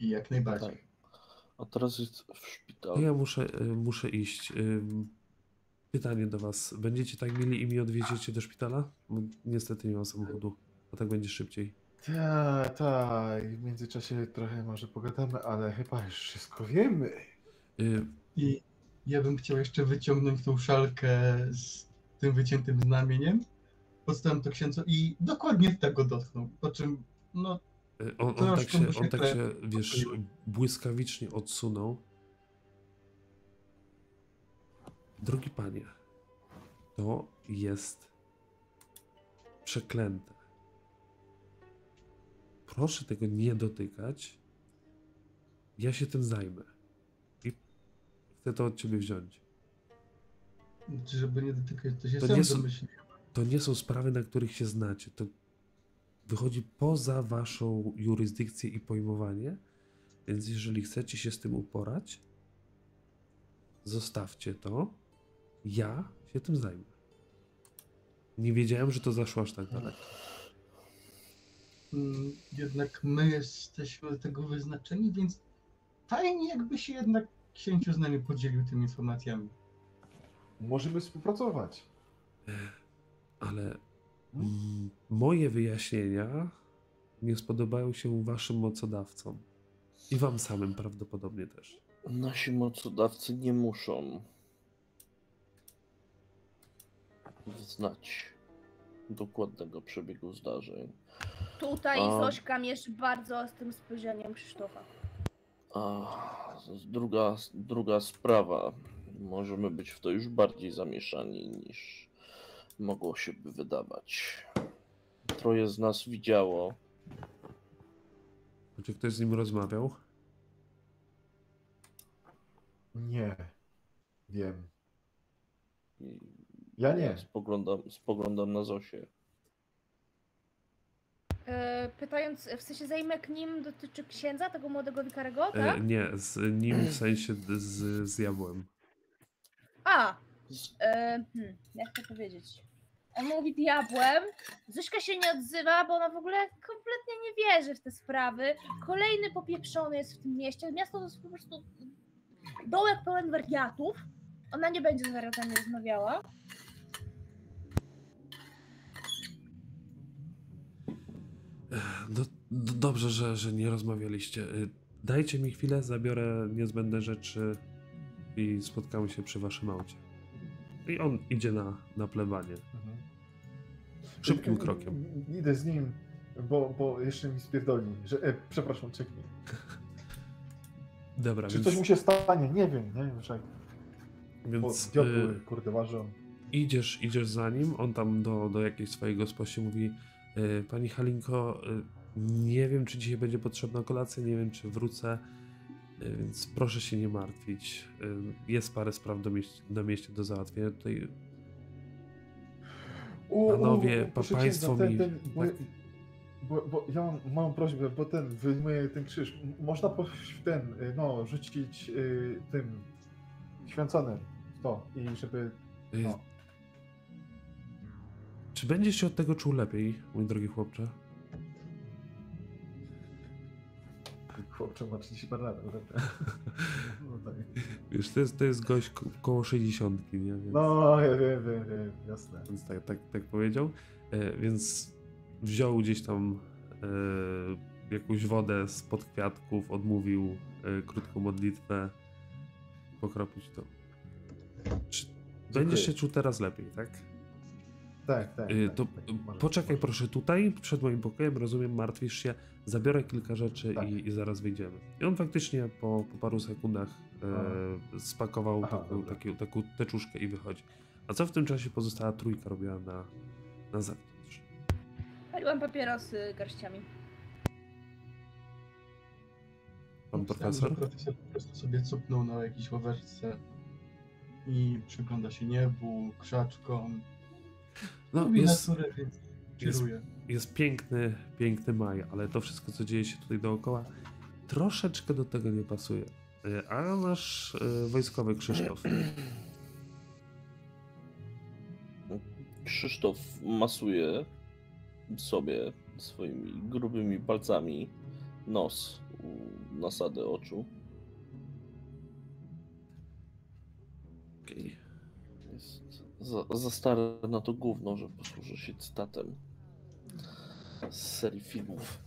I jak najbardziej. Tak. A teraz jest w szpitalu. ja muszę, e, muszę iść. Ym, Pytanie do was. Będziecie tak mieli i mi odwiedziecie do szpitala? Bo niestety nie mam samochodu, a tak będzie szybciej. Tak, tak. W międzyczasie trochę może pogadamy, ale chyba już wszystko wiemy. Y, I ja bym chciał jeszcze wyciągnąć tą szalkę z tym wyciętym znamieniem. Podstałem to księdzu i dokładnie tak go dotknął. Po czym, no, Y, On, on, Troszkę tak się, on tak się, wiesz, błyskawicznie odsunął. Drogi panie, to jest przeklęte. Proszę tego nie dotykać. Ja się tym zajmę. I chcę to od ciebie wziąć. żeby nie dotykać, to się To sam nie są-. To nie są sprawy, na których się znacie. To wychodzi poza waszą jurysdykcję i pojmowanie. Więc jeżeli chcecie się z tym uporać, zostawcie to. Ja się tym zajmę. Nie wiedziałem, że to zaszło aż tak daleko. Mm, Jednak my jesteśmy do tego wyznaczeni, więc fajnie jakby się jednak księciu z nami podzielił tymi informacjami. Możemy współpracować. Ale moje wyjaśnienia nie spodobają się waszym mocodawcom. I wam samym prawdopodobnie też. Nasi mocodawcy nie muszą znać dokładnego przebiegu zdarzeń. Tutaj A. Zośka mierzy bardzo z tym spojrzeniem Krzysztofa. A druga, druga sprawa. Możemy być w to już bardziej zamieszani niż mogło się by wydawać. Troje z nas widziało. Czy ktoś z nim rozmawiał? Nie. Wiem. Ja nie. Spoglądam, spoglądam na Zosię. E, pytając, w sensie zajmek nim dotyczy księdza, tego młodego wikarego, E, tak? nie, z nim w sensie z, z jabłem. A, e, hmm, jak to powiedzieć? On mówi diabłem, Zośka się nie odzywa, bo ona w ogóle kompletnie nie wierzy w te sprawy. Kolejny popieprzony jest w tym mieście. Miasto to jest po prostu dołek pełen wariatów. Ona nie będzie z wariatami rozmawiała. No, dobrze, że, że nie rozmawialiście. Y, Dajcie mi chwilę, zabiorę niezbędne rzeczy i spotkamy się przy waszym aucie. I on idzie na, na plebanie. Mhm. Szybkim krokiem. Idę z nim, bo, bo jeszcze mi spierdoli, że... E, przepraszam, czeknij. Dobra, Czy więc, coś mu się stanie? Nie wiem, nie wiem. Bo więc diabły, y, kurde, ważą. idziesz, idziesz za nim, on tam do, do jakiejś swojej gosposi mówi y, Pani Halinko, y, nie wiem, czy dzisiaj będzie potrzebna kolacja, nie wiem, czy wrócę, więc proszę się nie martwić. Y, Jest parę spraw do mieście, na mieście do załatwienia. Tutaj Panowie, pa- proszę państwo księdza, mi- ten, ten, bo, tak. bo, bo ja mam małą prośbę, bo ten, wyjmuję ten krzyż. Można w ten, y, no, rzucić y, tym święconym w to i żeby, no. Czy będziesz się od tego czuł lepiej, mój drogi chłopcze? Chłopcze ma 30 parę lat, prawda? No, tak. Wiesz, to jest, to jest gość ko- koło 60, nie? Więc, no ja wiem, wiem, wiem, jasne. więc tak, tak, tak powiedział. E, więc wziął gdzieś tam e, jakąś wodę spod kwiatków, odmówił e, krótką modlitwę, pokropić to. Czy będziesz się czuł teraz lepiej, tak? Tak, tak. Y, tak, To tak, może- poczekaj może. proszę tutaj, przed moim pokojem, rozumiem, martwisz się, zabiorę kilka rzeczy Tak. i, i zaraz wyjdziemy. I on faktycznie po, po paru sekundach e, spakował Aha, taką, dobra. taką, teczuszkę i wychodzi. A co w tym czasie pozostała trójka robiła na, na zewnątrz? Paliłam papierosy garściami. Pan profesor? profesor po prostu sobie cupnął na jakiejś łowerce i przygląda się niebu, krzaczkom. No, jest, jest- jest piękny, piękny maj, ale to wszystko, co dzieje się tutaj dookoła, troszeczkę do tego nie pasuje. E, A nasz e, wojskowy Krzysztof, Krzysztof masuje sobie swoimi grubymi palcami nos u nasady oczu. Okej. Jest za, za stary na to gówno, że posłuży się cytatem z serii filmów.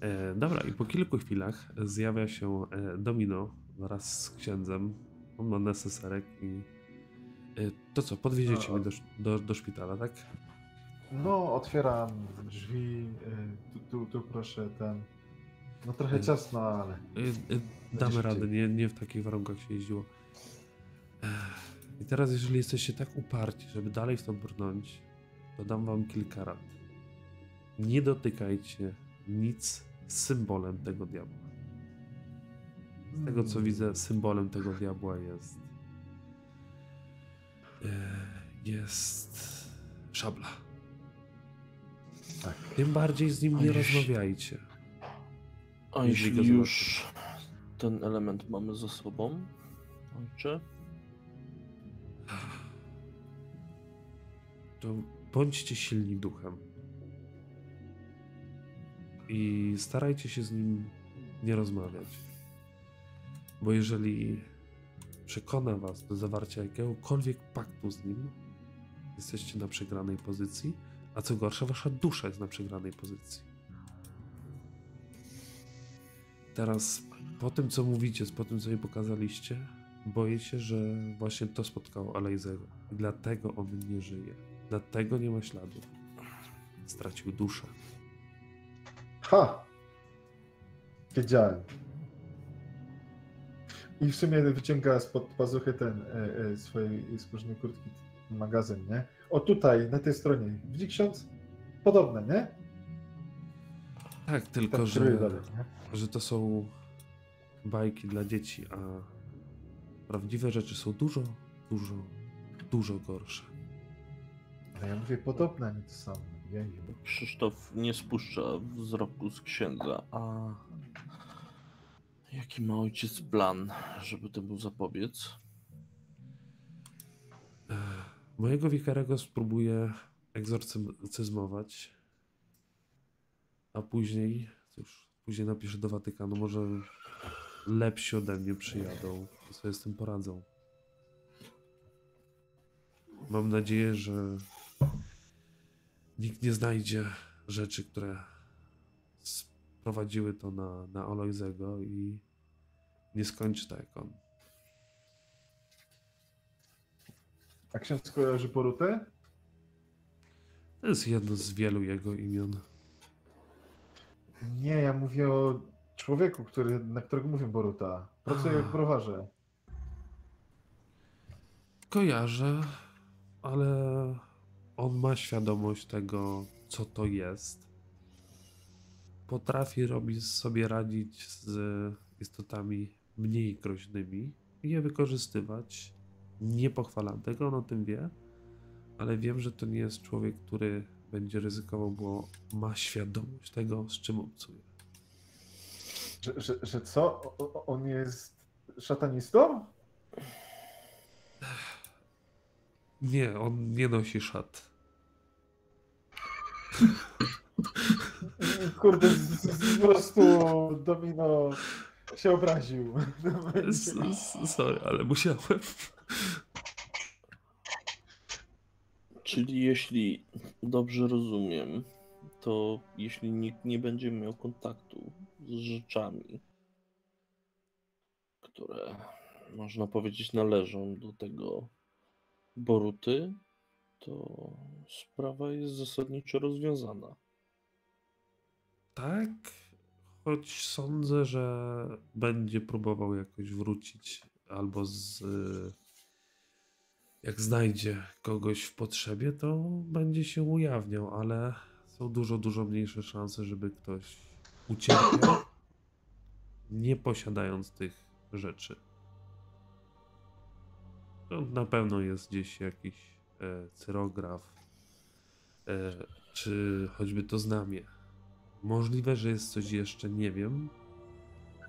E, dobra, i po kilku chwilach zjawia się e, Domino wraz z księdzem. On ma neseserek i. E, to co, podwieziecie No, mnie do, do, do szpitala, tak? No, otwieram drzwi. y, Tu, tu, tu proszę ten. No trochę Y. ciasno, ale. E, e, damy radę, nie, nie w takich warunkach się jeździło. I teraz, jeżeli jesteście tak uparci, żeby dalej w to brnąć, to dam wam kilka rad. Nie dotykajcie nic z symbolem tego diabła. Z tego co widzę, symbolem tego diabła jest. e, Jest. Szabla. Tak. Tym bardziej z nim nie rozmawiajcie. A Jeśli już ten element mamy ze sobą, ojcze, To bądźcie silni duchem. I starajcie się z nim nie rozmawiać. Bo jeżeli przekona was do zawarcia jakiegokolwiek paktu z nim, jesteście na przegranej pozycji, a co gorsza, wasza dusza jest na przegranej pozycji. Teraz, po tym co mówicie, po tym co mi pokazaliście, boję się, że właśnie to spotkało Alejzego. Dlatego on nie żyje. Dlatego nie ma śladów. Stracił duszę. Ha! Wiedziałem. I w sumie wyciąga spod pazuchy ten e, e, swojej skórzanej kurtki magazyn, nie? O tutaj, na tej stronie. Widzi ksiądz? Podobne, nie? Tak, tylko Tak, że, dalej, że to są bajki dla dzieci, a prawdziwe rzeczy są dużo, dużo, dużo gorsze. Ale ja mówię podobne, a nie to samo. Jeju. Krzysztof nie spuszcza wzroku z księdza, a jaki ma ojciec plan, żeby temu zapobiec? Mojego wikarego spróbuję egzorcyzmować, a później, cóż, później napiszę do Watykanu, może lepsi ode mnie przyjadą i sobie z tym poradzą. Mam nadzieję, że nikt nie znajdzie rzeczy, które sprowadziły to na, na Alojzego i nie skończy tak jak on. A ksiądz kojarzy Borutę? To jest jedno z wielu jego imion. Nie, ja mówię o człowieku, który, na którego mówię Boruta. Pracuje w browarze. Kojarzę, ale on ma świadomość tego, co to jest. Potrafi robić sobie radzić z istotami mniej groźnymi i je wykorzystywać. Nie pochwalam tego, on o tym wie, ale wiem, że to nie jest człowiek, który będzie ryzykował, bo ma świadomość tego, z czym obcuje. Że, że, że co? O, on jest szatanistą? Nie, on nie nosi szat. Kurde, po prostu Domino się obraził. S- Sorry, ale musiałem. Czyli jeśli dobrze rozumiem, to jeśli nikt nie będzie miał kontaktu z rzeczami, które można powiedzieć, należą do tego Boruty, to sprawa jest zasadniczo rozwiązana. Tak, choć sądzę, że będzie próbował jakoś wrócić albo z. Jak znajdzie kogoś w potrzebie, to będzie się ujawniał, ale są dużo, dużo mniejsze szanse, żeby ktoś ucierpiał, nie posiadając tych rzeczy. To na pewno jest gdzieś jakiś e, cyrograf, e, czy choćby to znamie. Możliwe, że jest coś jeszcze, nie wiem,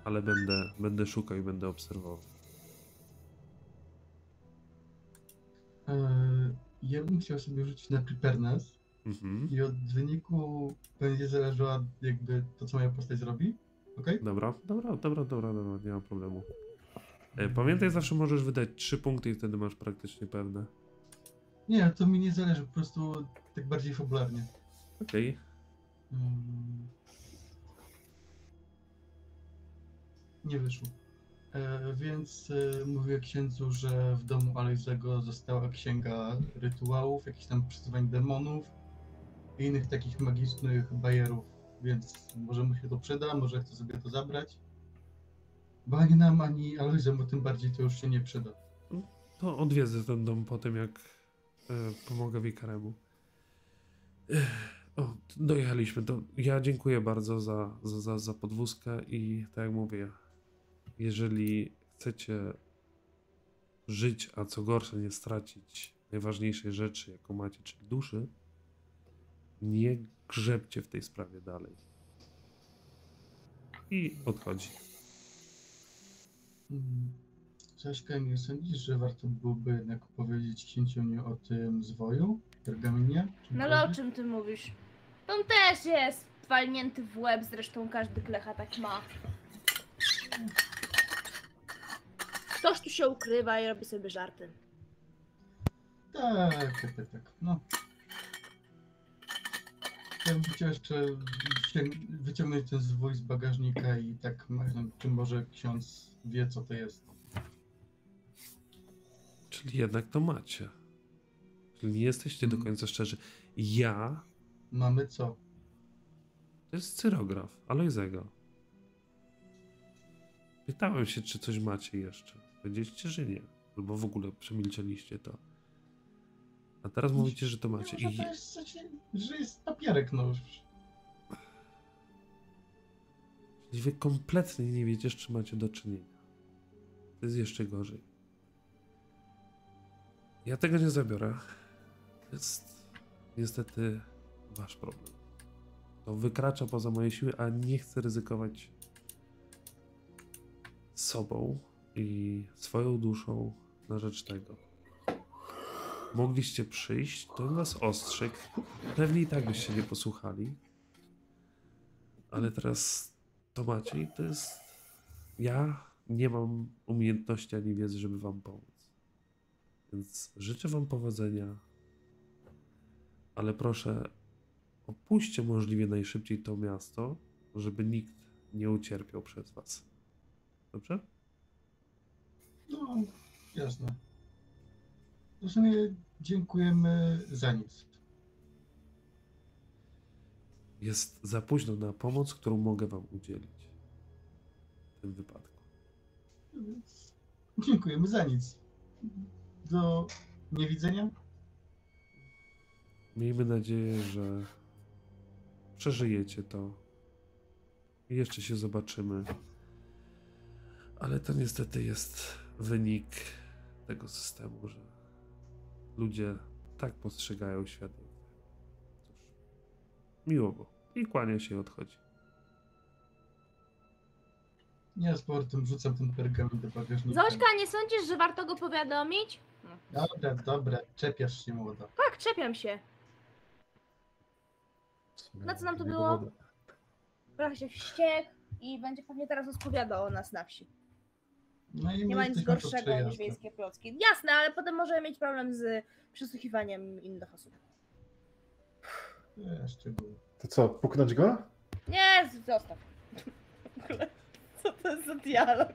ale będę, będę szukał i będę obserwował. Ja bym chciał sobie rzucić na preparedness Mhm. i od wyniku będzie zależała jakby to, co moja postać zrobi. Okej? Dobra, dobra, dobra, dobra, dobra, nie ma problemu. E, pamiętaj, zawsze możesz wydać 3 punkty i wtedy masz praktycznie pewne. Nie, to mi nie zależy, po prostu tak bardziej fabularnie. Okej. Mm. Nie wyszło. E, więc e, mówię księdzu, że w domu Alejzego została księga rytuałów, jakichś tam przyzywań demonów i innych takich magicznych bajerów, więc może mu się to przyda, może chce sobie to zabrać. Bo ani nam, ani Alejzemu tym bardziej to już się nie przyda. To odwiedzę ten dom po tym, jak e, pomogę wikaremu. Ech, O, dojechaliśmy. To ja dziękuję bardzo za, za, za, za podwózkę i tak jak mówię, jeżeli chcecie żyć, a co gorsze nie stracić najważniejszej rzeczy, jaką macie, czyli duszy, nie grzebcie w tej sprawie dalej. I odchodzi. Cześćka, nie sądzisz, że warto byłoby jednak powiedzieć księciuniu o tym zwoju, pergaminie? No ale o czym ty mówisz? On też jest walnięty w łeb, zresztą każdy klecha tak ma. Ktoś tu się ukrywa i robi sobie żarty. Tak, tak, tak, tak. No. Ja bym chciał jeszcze wyciągnąć ten zwój z bagażnika i tak machnąć, czy może ksiądz wie, co to jest. Czyli jednak to macie. Czyli nie jesteście do Mhm. końca szczerzy. Ja Mamy co? to jest cyrograf Alojzego. Pytałem się, czy coś macie jeszcze. Powiedzieliście, że nie. Albo w ogóle przemilczeliście to. A teraz mówicie, że to macie. I to jest, że jest papierek, no. Czyli wy kompletnie nie wiecie, z czym macie do czynienia. To jest jeszcze gorzej. Ja tego nie zabiorę. To jest niestety wasz problem. To wykracza poza moje siły, a nie chcę ryzykować sobą i swoją duszą na rzecz tego. Mogliście przyjść, to was ostrzegł. Pewnie i tak byście nie posłuchali. Ale teraz to macie i to jest. Ja nie mam umiejętności ani wiedzy, żeby wam pomóc. Więc życzę wam powodzenia. Ale proszę, opuśćcie możliwie najszybciej to miasto, żeby nikt nie ucierpiał przez was. Dobrze? No, jasne. W sumie dziękujemy za nic. Jest za późno na pomoc, którą mogę wam udzielić. W tym wypadku. Więc dziękujemy za nic. Do niewidzenia. Miejmy nadzieję, że przeżyjecie to. I jeszcze się zobaczymy. Ale to niestety jest wynik tego systemu, że ludzie tak postrzegają świat. Cóż, miło było. I kłania się i odchodzi. Ja z powrotem rzucam ten pergamin do bagażnika. Zośka, nie sądzisz, że warto go powiadomić? Dobra, dobra, czepiasz się młoda. Tak, czepiam się. Na co nam to było? Trochę się wściekł i będzie pewnie teraz rozpowiadał o nas na wsi. No i Nie ma nic gorszego niż wiejskie plotki. Jasne, ale potem możemy mieć problem z przesłuchiwaniem innych osób. Nie, szczegóły. To co, puknąć go? Nie, zostaw. W ogóle, Co to jest za dialog?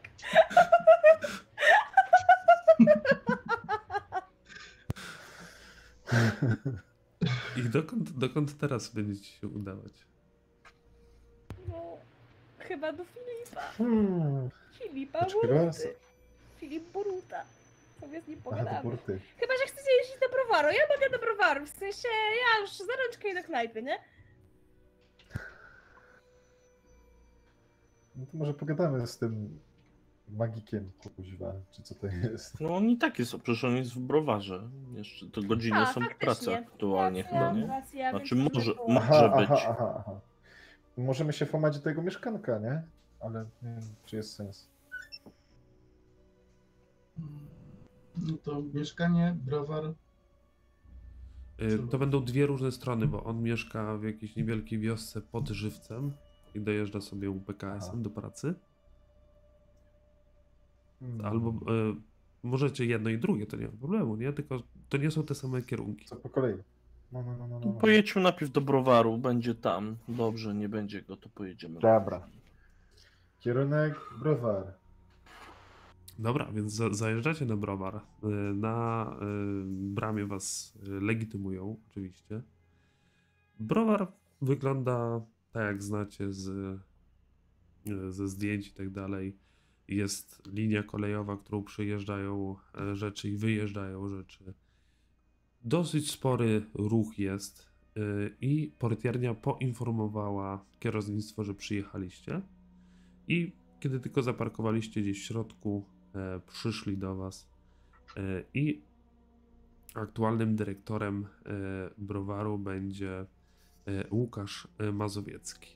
I dokąd, dokąd teraz będzie ci się udawać? Chyba do Filipa. Hmm. Filipa raz? Boruty. Filip Boruta. Sobie z nim pogadamy. Chyba, że chcecie jeździć do browaru. Ja mogę do browaru. W sensie, ja już za rączkę idę do knajpy, nie? No to może pogadamy z tym magikiem, kuźwa, czy co to jest. No on i tak jest, przecież on jest w browarze. Jeszcze to godziny A, są w pracy aktualnie racja, chyba, nie? Racja, Znaczy może- to- mo- Aha, być. aha, aha, aha. Możemy się formać do tego mieszkanka, nie? Ale nie wiem, czy jest sens. No to mieszkanie, browar. Y, To będą dwie różne strony, bo on mieszka w jakiejś niewielkiej wiosce pod Żywcem i dojeżdża sobie UPKS-em Aha. do pracy. Hmm. Albo y, możecie jedno i drugie, to nie ma problemu, nie? Tylko to nie są te same kierunki. Co po kolei? No, no, no, no, no. no. Pojedźmy najpierw do browaru, będzie tam. Dobrze, nie będzie go, to pojedziemy. Dobra. Kierunek browar. Dobra, więc za, zajeżdżacie na browar. Y, Na y, bramie was y, legitymują, oczywiście. Browar wygląda tak, jak znacie z, y, ze zdjęć i tak dalej. Jest linia kolejowa, którą przyjeżdżają e, rzeczy i wyjeżdżają rzeczy. Dosyć spory ruch jest y, i portiernia poinformowała kierownictwo, że przyjechaliście. I kiedy tylko zaparkowaliście gdzieś w środku, e, przyszli do Was e, i aktualnym dyrektorem e, browaru będzie Łukasz Mazowiecki.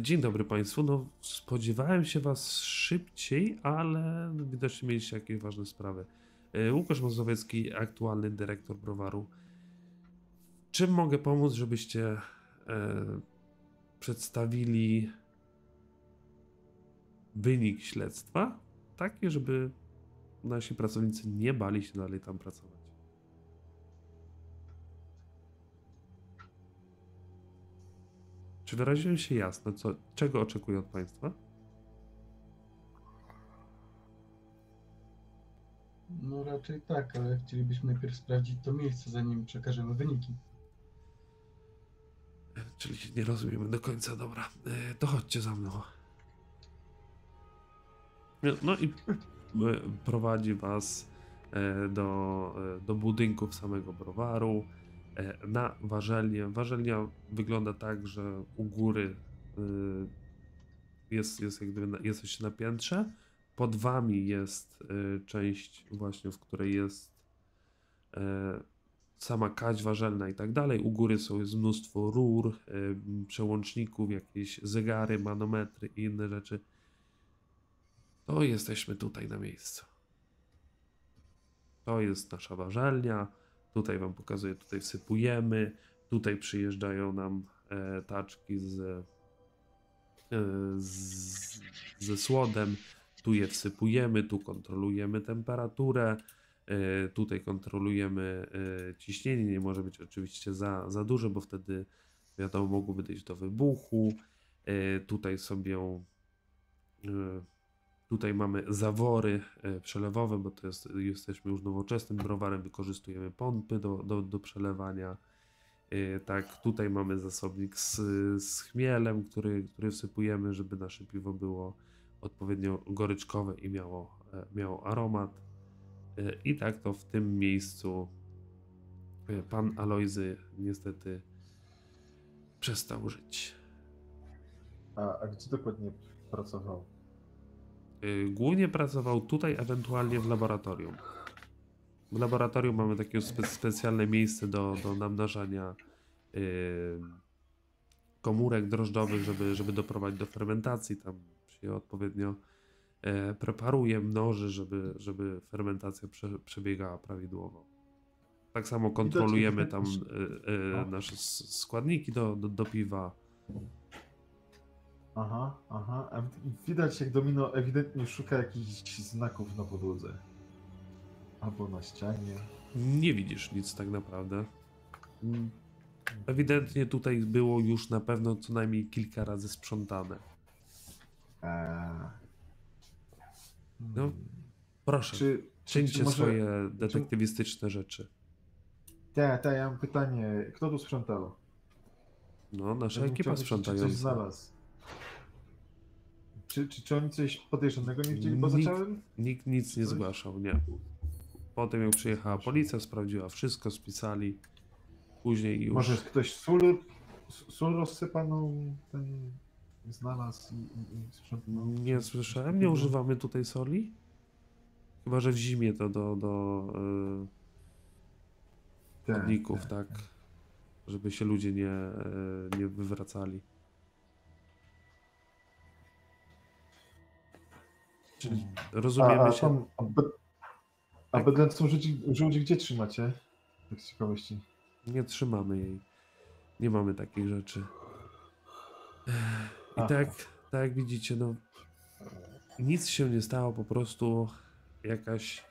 Dzień dobry Państwu. No, spodziewałem się Was szybciej, ale widocznie mieliście jakieś ważne sprawy. E, Łukasz Mazowiecki, aktualny dyrektor browaru. Czym mogę pomóc, żebyście e, przedstawili wynik śledztwa taki, żeby nasi pracownicy nie bali się dalej tam pracować. Czy wyraziłem się jasno, co, czego oczekuję od Państwa? No raczej tak, ale chcielibyśmy najpierw sprawdzić to miejsce, zanim przekażemy wyniki. Czyli się nie rozumiemy do końca, dobra. E, To chodźcie za mną. No, No i e, prowadzi was e, do, do budynków samego browaru, na warzelnię. Warzelnia wygląda tak, że u góry jest, jest jak gdyby, jesteście na piętrze. Pod wami jest e, część właśnie, w której jest e, sama kaź warzelna i tak dalej. U góry są jest mnóstwo rur, y, przełączników, jakieś zegary, manometry i inne rzeczy. To jesteśmy tutaj na miejscu. To jest nasza warzelnia. Tutaj wam pokazuję, tutaj wsypujemy. Tutaj przyjeżdżają nam e, taczki z, e, z, ze słodem. Tu je wsypujemy, tu kontrolujemy temperaturę. E, Tutaj kontrolujemy e, ciśnienie, nie może być oczywiście za, za duże, bo wtedy wiadomo, mogłoby dojść do wybuchu. E, Tutaj sobie tutaj mamy zawory przelewowe, bo to jest, jesteśmy już nowoczesnym browarem, wykorzystujemy pompy do, do, do przelewania. Tak, tutaj mamy zasobnik z, z chmielem, który, który wsypujemy, żeby nasze piwo było odpowiednio goryczkowe i miało, e, miało aromat. E, I tak to w tym miejscu e, pan Alojzy niestety przestał żyć. A, a gdzie dokładnie pracował? Głównie pracował tutaj, ewentualnie w laboratorium. W laboratorium mamy takie spe specjalne miejsce do, do namnażania e, komórek drożdżowych, żeby, żeby doprowadzić do fermentacji. Tam się odpowiednio e, preparuje, mnoży, żeby, żeby fermentacja prze, przebiegała prawidłowo. Tak samo kontrolujemy tam e, e, nasze składniki do, do, do piwa. Aha, aha. Widać jak Domino ewidentnie szuka jakichś znaków na podłodze. Albo na ścianie. Nie widzisz nic tak naprawdę. Mm, Ewidentnie tutaj było już na pewno co najmniej kilka razy sprzątane. Eee. No. Hmm. Proszę, Czy, czy, czyńcie czy może... swoje detektywistyczne rzeczy. Tak, tak, ja mam pytanie. Kto tu sprzątał? No, nasza Ja ekipa wiedzieć, Czy coś sprzątająca. znalazł? Czy, czy, czy oni coś podejrzanego nie widzieli poza Nikt-? Nikt nic nie Coś? zgłaszał, nie. Potem jak przyjechała policja, sprawdziła wszystko, spisali. Później już... Może ktoś sól, sól rozsypaną ten znalazł i, i, i sprzątnął? Nie słyszałem, nie używamy tutaj soli. Chyba, że w zimie to do, do yy, Tak, chodników, tak. Żeby się ludzie nie, yy, nie wywracali. Czyli A, rozumiemy a, się. tam, a, be, a żółci, żółci gdzie trzymacie? Tak z ciekawości. Nie trzymamy jej. Nie mamy takich rzeczy. I Aha. tak, tak jak widzicie, no nic się nie stało, po prostu jakaś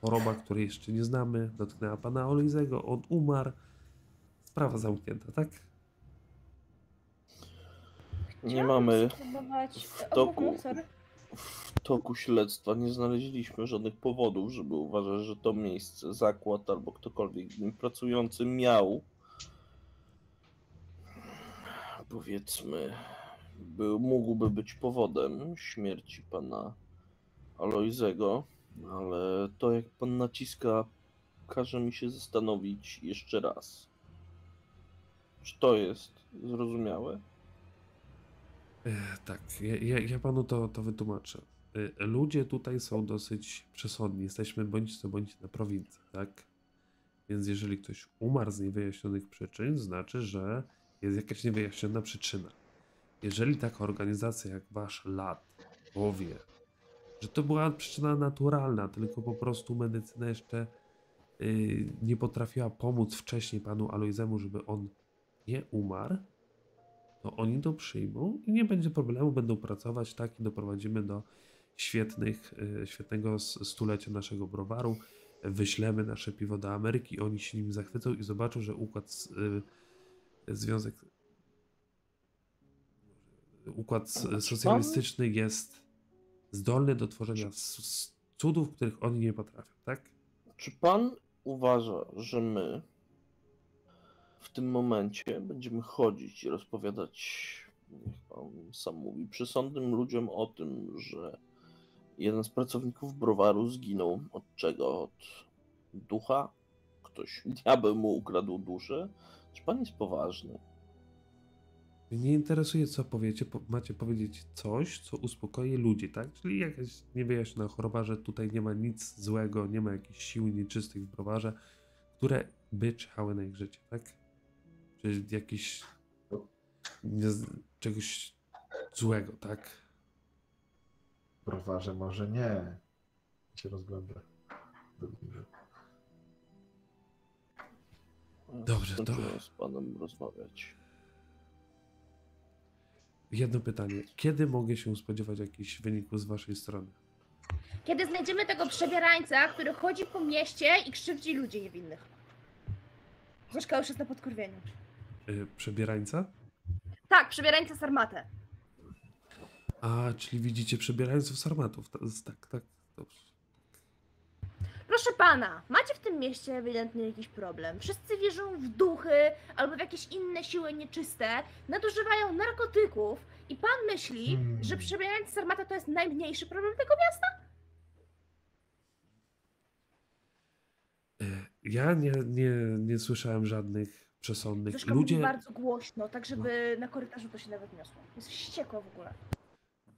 choroba, której jeszcze nie znamy, dotknęła pana Olizego, on umarł. Sprawa zamknięta, tak? Nie mamy w toku- w toku śledztwa nie znaleźliśmy żadnych powodów, żeby uważać, że to miejsce, zakład albo ktokolwiek w nim pracujący miał powiedzmy był, mógłby być powodem śmierci pana Alojzego, ale to jak pan naciska każe mi się zastanowić jeszcze raz. Czy to jest zrozumiałe? E, Tak, ja, ja, ja panu to, to wytłumaczę. E, Ludzie tutaj są dosyć przesądni. Jesteśmy bądź co bądź na prowincji, tak? Więc jeżeli ktoś umarł z niewyjaśnionych przyczyn, znaczy, że jest jakaś niewyjaśniona przyczyna. Jeżeli taka organizacja jak wasz LAT powie, że to była przyczyna naturalna, tylko po prostu medycyna jeszcze y, nie potrafiła pomóc wcześniej panu Alojzemu, żeby on nie umarł, to oni to przyjmą i nie będzie problemu, będą pracować tak i doprowadzimy do świetnych, y, świetnego stulecia naszego browaru. Wyślemy nasze piwo do Ameryki, oni się nim zachwycą i zobaczą, że układ, s- y, związek, układ socjalistyczny jest zdolny do tworzenia cudów, których oni nie potrafią, tak? Czy pan uważa, że my w tym momencie będziemy chodzić i rozpowiadać, niech pan sam mówi, przesądnym ludziom o tym, że jeden z pracowników browaru zginął od czego? Od ducha? Ktoś, diabeł mu ukradł duszę? Czy pan jest poważny? Nie interesuje, co powiecie, po, macie powiedzieć coś, co uspokoi ludzi, tak? Czyli jakaś niewyjaśniona choroba, że tutaj nie ma nic złego, nie ma jakichś sił nieczystych w browarze, które by czyhały na ich życie, tak? Czy jakiś nie, czegoś złego, tak? W browarze może nie. Się rozgląda. Dobrze. Dobrze, to- Skończyłem z panem rozmawiać. Jedno pytanie. Kiedy mogę się spodziewać jakichś wyników z waszej strony? Kiedy znajdziemy tego przebierańca, który chodzi po mieście i krzywdzi ludzi niewinnych. Zośka już jest na podkurwieniu. Yy, przebierańca? Tak, przebierańca z armatę. A, czyli widzicie przebierańców sarmatów. Tak, tak, dobrze. Proszę pana, macie w tym mieście ewidentnie jakiś problem. Wszyscy wierzą w duchy albo w jakieś inne siły nieczyste, nadużywają narkotyków i pan myśli, Hmm. że przebierańcy z armatę to jest najmniejszy problem tego miasta? Yy, Ja nie, nie, nie słyszałem żadnych przesądnych. Zośka Ludzie. bardzo głośno, tak żeby na korytarzu to się nawet niosło. Jest wściekła w ogóle.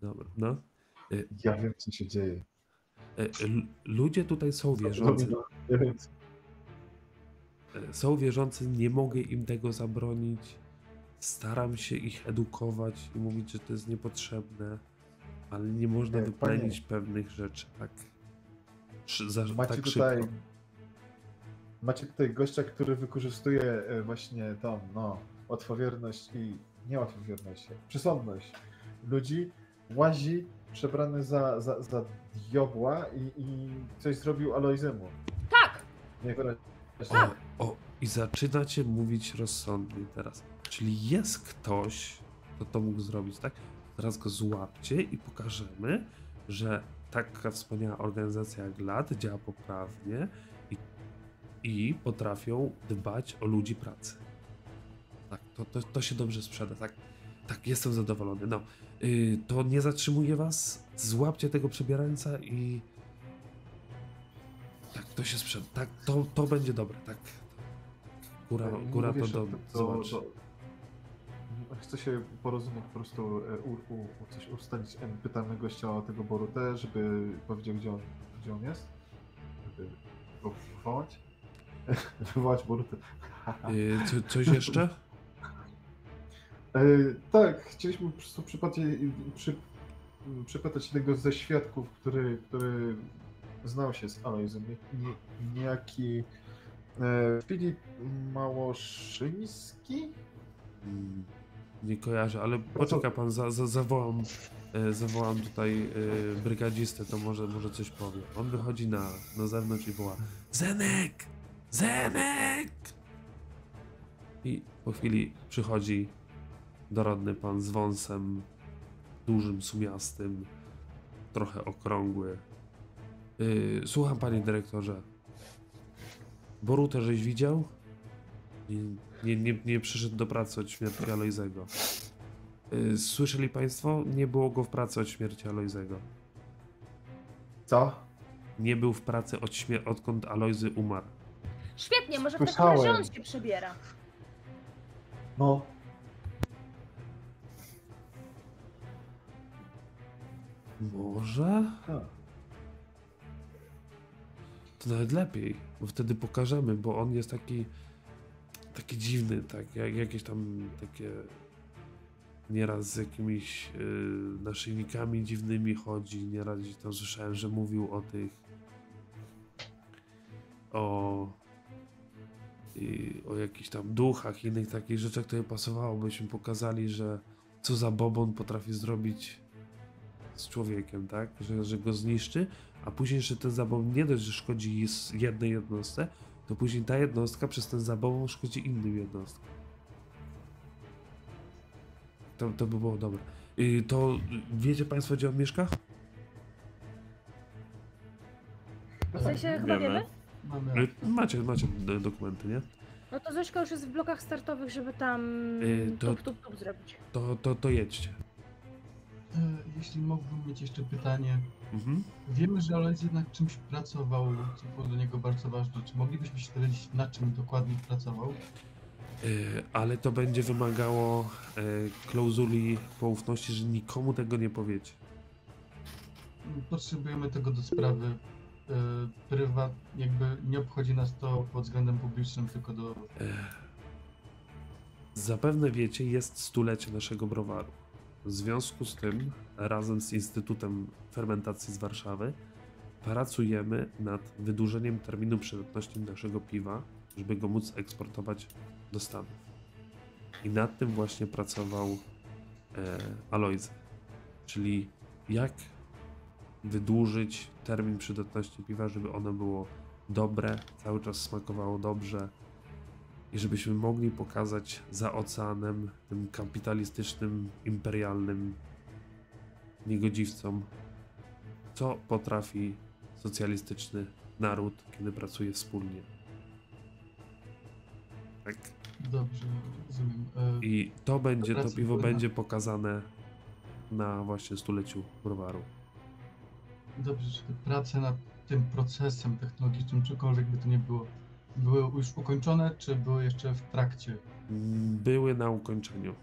Dobra, no. Ja wiem, co się dzieje. E, Ludzie tutaj są wierzący. E, Są wierzący, nie mogę im tego zabronić. Staram się ich edukować i mówić, że to jest niepotrzebne, ale nie można Nie, wyplenić pewnych rzeczy tak, za, Macie tak tutaj. szybko. Macie tutaj gościa, który wykorzystuje e, właśnie tą, no, łatwowierność i niełatwowierność, przesądność ludzi, łazi przebrany za, za, za diabła i, i coś zrobił Alojzemu. Tak! Niewyraźnie. O, o, i zaczynacie mówić rozsądnie teraz. Czyli jest ktoś, kto to mógł zrobić, tak? Teraz go złapcie i pokażemy, że taka wspaniała organizacja jak LAT działa poprawnie i, i potrafią dbać o ludzi pracy. Tak, to, to, to się dobrze sprzeda, tak, tak, jestem zadowolony. No, to nie zatrzymuje was, złapcie tego przebierańca i tak, to się sprzeda, tak, to, to będzie dobre, tak. Góra, E, góra to do, to- Chcę się porozumieć, po prostu e, u, u, coś ustalić. Pytamy gościa o tego Borutę, żeby powiedział, gdzie on, gdzie on jest. Żeby go wywołać. wywołać Borutę. Yy, co, coś jeszcze? E, tak, chcieliśmy po prostu przypadnie, przy, przypytać jednego ze świadków, który, który znał się z Alojzem. Nie, nie, niejaki e, Filip Małoszyński? Mm, Nie kojarzę, ale poczeka pan, za, za, zawołam, e, zawołam tutaj e, brygadzistę, to może, może coś powie. On wychodzi na, na zewnątrz i woła Zenek! Zenek! I po chwili przychodzi dorodny pan z wąsem, dużym, sumiastym, trochę okrągły. Yy, słucham panie dyrektorze. Borutę żeś widział? Nie, nie, nie, nie przyszedł do pracy od śmierci Alojzego. Yy, słyszeli państwo? Nie było go w pracy od śmierci Alojzego. Co? Nie był w pracy od śmier- odkąd Alojzy umarł. Świetnie, może w takim razie on się przebiera. No, Może? tak. To nawet lepiej, bo wtedy pokażemy, bo on jest taki taki dziwny, tak, jak jakieś tam takie nieraz z jakimiś y, naszyjnikami dziwnymi chodzi, nieraz gdzieś tam słyszałem, że mówił o tych o i, o jakichś tam duchach, innych takich rzeczach, które pasowałobyśmy pokazali, że co za bobon potrafi zrobić z człowiekiem, tak? Że, że go zniszczy, a później jeszcze ten zabobon nie dość, że szkodzi jednej jednostce, to później ta jednostka przez ten zabobon szkodzi innym jednostkom. To, to by było dobre. Y, to wiecie Państwo, gdzie on mieszka? W sensie chyba Wiemy. wiemy? Mamy. Y, macie, macie dokumenty, nie? No to Zośka już jest w blokach startowych, żeby tam Yy, to- tup, tup, tup zrobić. To, to, to jedźcie. E, Jeśli mógłbym mieć jeszcze pytanie. Mhm. Wiemy, że Olej jednak czymś pracował, co było dla niego bardzo ważne. Czy moglibyśmy się dowiedzieć, na czym dokładnie pracował? Y, ale to będzie wymagało y, klauzuli poufności, że nikomu tego nie powiecie. Potrzebujemy tego do sprawy e, prywat, jakby nie obchodzi nas to pod względem publicznym, tylko do... Zapewne wiecie, jest stulecie naszego browaru. W związku z tym, razem z Instytutem Fermentacji z Warszawy, pracujemy nad wydłużeniem terminu przydatności naszego piwa, żeby go móc eksportować do Stanów. I nad tym właśnie pracował e. Czyli jak wydłużyć termin przydatności piwa, żeby ono było dobre, cały czas smakowało dobrze, i żebyśmy mogli pokazać za oceanem tym kapitalistycznym, imperialnym niegodziwcom, co potrafi socjalistyczny naród, kiedy pracuje wspólnie. Tak. Dobrze, rozumiem. E, I to będzie, to piwo będzie pokazane na właśnie stuleciu browaru. Dobrze, czy te prace nad tym procesem technologicznym, czykolwiek by to nie było, były już ukończone, czy były jeszcze w trakcie? Były na ukończeniu.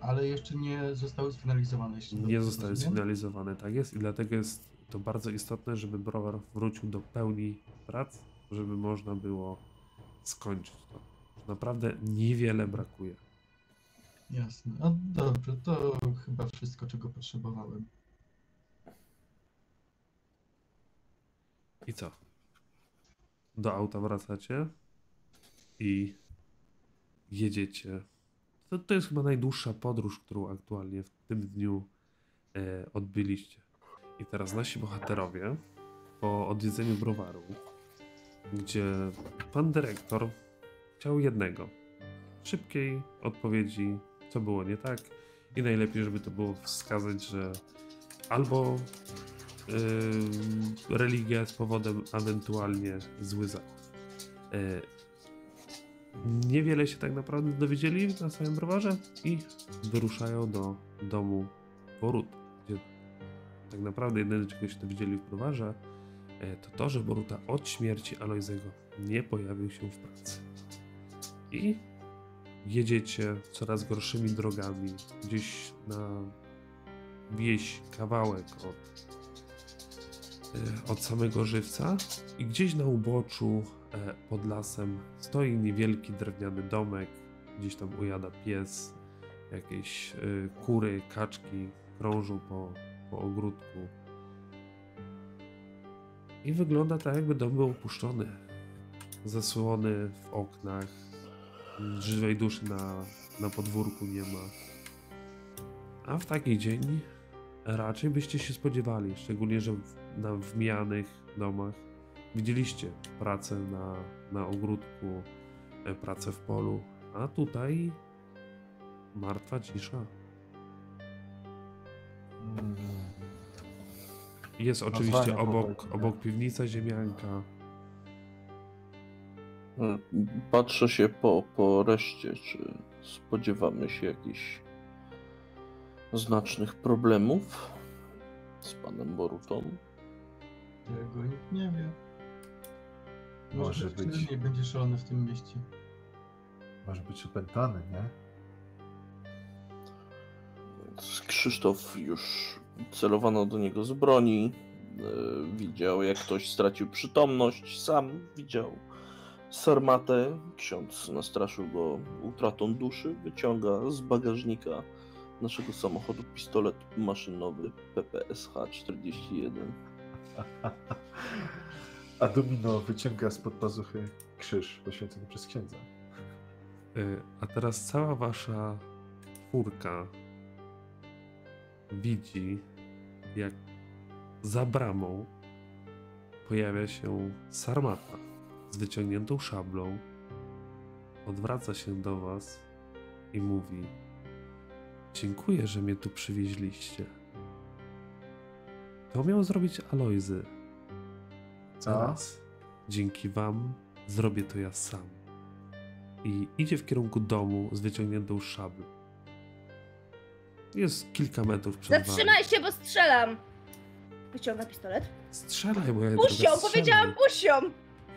Ale jeszcze nie zostały sfinalizowane. Nie zostały rozumiem? sfinalizowane, tak jest, i dlatego jest to bardzo istotne, żeby browar wrócił do pełni prac, żeby można było skończyć to. Naprawdę niewiele brakuje. Jasne. No dobrze, to chyba wszystko, czego potrzebowałem. I co? Do auta wracacie i jedziecie. To, to jest chyba najdłuższa podróż, którą aktualnie w tym dniu e, odbyliście. I teraz nasi bohaterowie po odwiedzeniu browaru, gdzie pan dyrektor chciał jednego. Szybkiej odpowiedzi, co było nie tak. I najlepiej, żeby to było wskazać, że albo yy, religia jest powodem, ewentualnie zły zakup. Yy, niewiele się tak naprawdę dowiedzieli na swoim browarze i wyruszają do domu Borut, gdzie tak naprawdę jedyne czego się dowiedzieli w browarze e, to to, że Boruta od śmierci Alojzego nie pojawił się w pracy. I jedziecie coraz gorszymi drogami, gdzieś na wieś kawałek od, od samego żywca i gdzieś na uboczu e, pod lasem stoi niewielki drewniany domek, gdzieś tam ujada pies, jakieś e, kury, kaczki krążą po, po ogródku. I wygląda tak, jakby dom był opuszczony. Zasłony w oknach, żywej duszy na, na podwórku nie ma. A w taki dzień raczej byście się spodziewali, szczególnie, że w, na wmijanych domach widzieliście pracę na, na ogródku, e, pracę w polu, a tutaj martwa cisza. Jest oczywiście obok, obok piwnica ziemianka. Mm, Patrzę się po, po reszcie, czy spodziewamy się jakichś znacznych problemów z panem Borutą. Tego nikt nie wie. Może Może być. nie będzie szalony w tym mieście. Może być opętany, nie? Więc Krzysztof już celowano do niego z broni. e, Widział, jak ktoś stracił przytomność. Sam widział sarmatę. Ksiądz nastraszył go utratą duszy. Wyciąga z bagażnika naszego samochodu pistolet maszynowy PPSH-41. A Domino wyciąga spod pazuchy krzyż poświęcony przez księdza. Y, A teraz cała wasza czwórka widzi, jak za bramą pojawia się sarmata z wyciągniętą szablą, odwraca się do was i mówi: Dziękuję, że mnie tu przywieźliście. To miał zrobić Alojzy. Co? Teraz, dzięki wam, zrobię to ja sam. I idzie w kierunku domu z wyciągniętą szablą. Jest kilka metrów przed wami. Zatrzymaj się, bo strzelam! Wyciąga pistolet. Strzelaj, moja Puść ją, powiedziałam puść ją!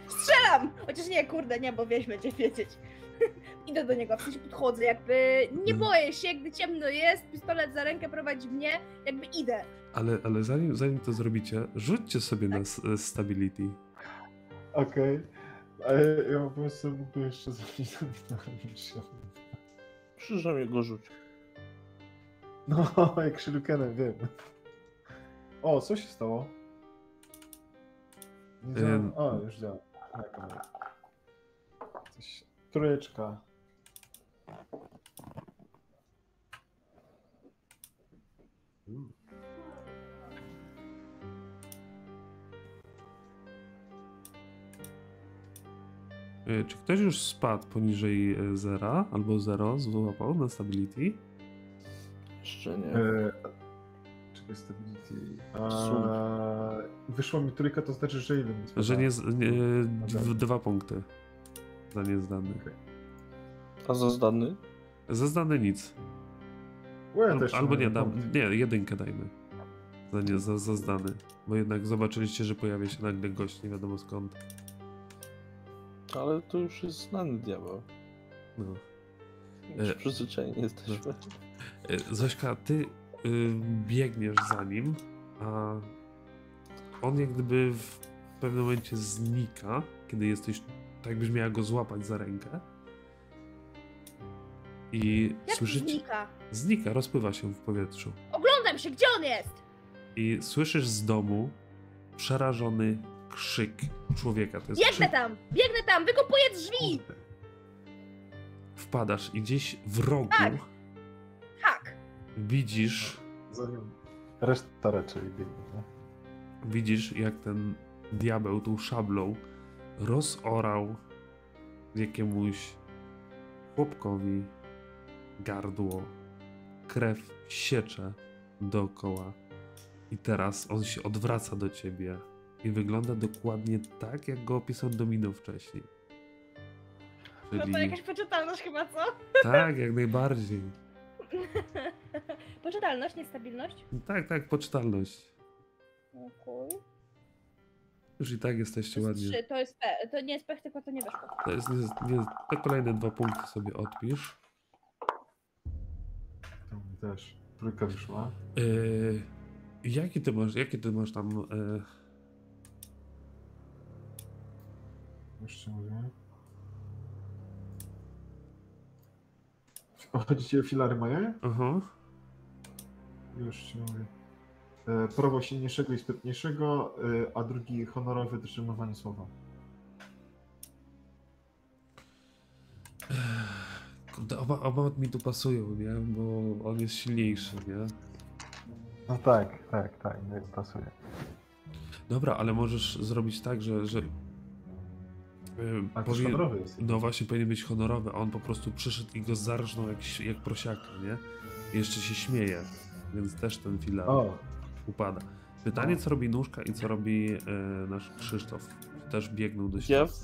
Strzelam! Chociaż nie, kurde, nie, bo wieś będzie wiedzieć. Idę do niego, w sensie podchodzę, jakby nie Mhm. boję się, gdy ciemno jest, pistolet za rękę prowadzi mnie, jakby idę. Ale, ale zanim, zanim to zrobicie, rzućcie sobie na s- e, stability. Okej. Ale ja po prostu mógłby jeszcze zrobić Domino. Krzyżem go rzuć. No, jak Shurikenem, wiem. O, co się stało? Nie. Ym. O, już działa. Tak. Coś... Trójeczka. E, Czy ktoś już spadł poniżej e, zera albo zero, złapał na stability? Jeszcze nie. E, Czekaj, stability. A, wyszło mi trójka, to znaczy, że ile Że nie, nie dwa punkty za niezdany. A za zdany? Za zdany nic. Al, też albo nie, dam, nie, jedynkę dajmy. Za, nie, za, za zdany. Bo jednak zobaczyliście, że pojawia się nagle gość nie wiadomo skąd. Ale to już jest znany diabeł. No. Już E, przyzwyczajeni jesteśmy. E, Zośka, ty y, biegniesz za nim, a on jak gdyby w pewnym momencie znika, kiedy jesteś, tak jakbyś miała go złapać za rękę. I Jak słyszycie, znika? znika, rozpływa się w powietrzu. Oglądam się, gdzie on jest? I słyszysz z domu przerażony krzyk człowieka. To jest Biegnę krzyk, tam, biegnę tam, wykopuję drzwi! wpadasz i gdzieś w rogu Tak. Tak! widzisz. Reszta raczej biegnie, nie? widzisz, jak ten diabeł tą szablą rozorał jakiemuś chłopkowi gardło. Krew siecze dookoła. I teraz on się odwraca do ciebie i wygląda dokładnie tak, jak go opisał Domino wcześniej. No to Czyli jakaś poczytalność chyba, co? tak, jak najbardziej. Poczytalność, niestabilność. Tak, tak, poczytalność. Okej. Już i tak jesteście To jest ładnie. trzy, to jest pe- to nie jest pech, tylko to nie weszło. To jest nie, nie, te kolejne dwa punkty sobie odpisz. To mi też. Trójka wyszła. Yy, jaki ty masz, jakie ty masz tam yy, Już ci mówię. Chodzi ci o filary moje? aha. Już ci mówię. E, prawo silniejszego i sprytniejszego, e, a drugi honorowy dotrzymywanie słowa. Kurde, oba, oba mi tu pasują, nie? Bo on jest silniejszy, nie? No tak, tak, tak, nie pasuje. Dobra, ale możesz zrobić tak, że. że yy, A też honorowy jest. No właśnie, powinien być honorowy, a on po prostu przyszedł i go zarżnął jak, jak prosiaka, nie? I jeszcze się śmieje, więc też ten filar O, upada. Pytanie, co robi nóżka i co robi e, nasz Krzysztof? Też biegną do Ja środka.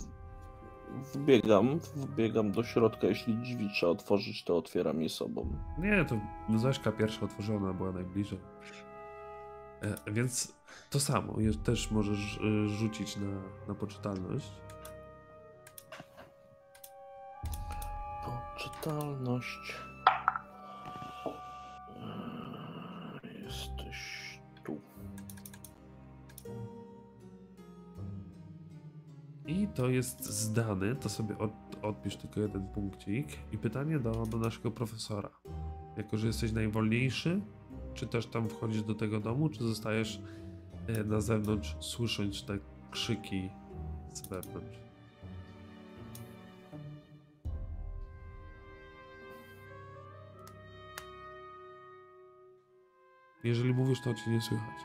w- wbiegam, wbiegam do środka, jeśli drzwi trzeba otworzyć, to otwieram je sobą. Nie, to Zośka pierwsza otworzona była najbliżej. E, więc to samo, też możesz e, rzucić na, na poczytalność. Poczytalność. I to jest zdany, to sobie od, odpisz tylko jeden punkcik. I pytanie do, do naszego profesora. Jako, że jesteś najwolniejszy, czy też tam wchodzisz do tego domu, czy zostajesz e, na zewnątrz, słysząc te krzyki z wewnątrz? Jeżeli mówisz, to cię nie słychać.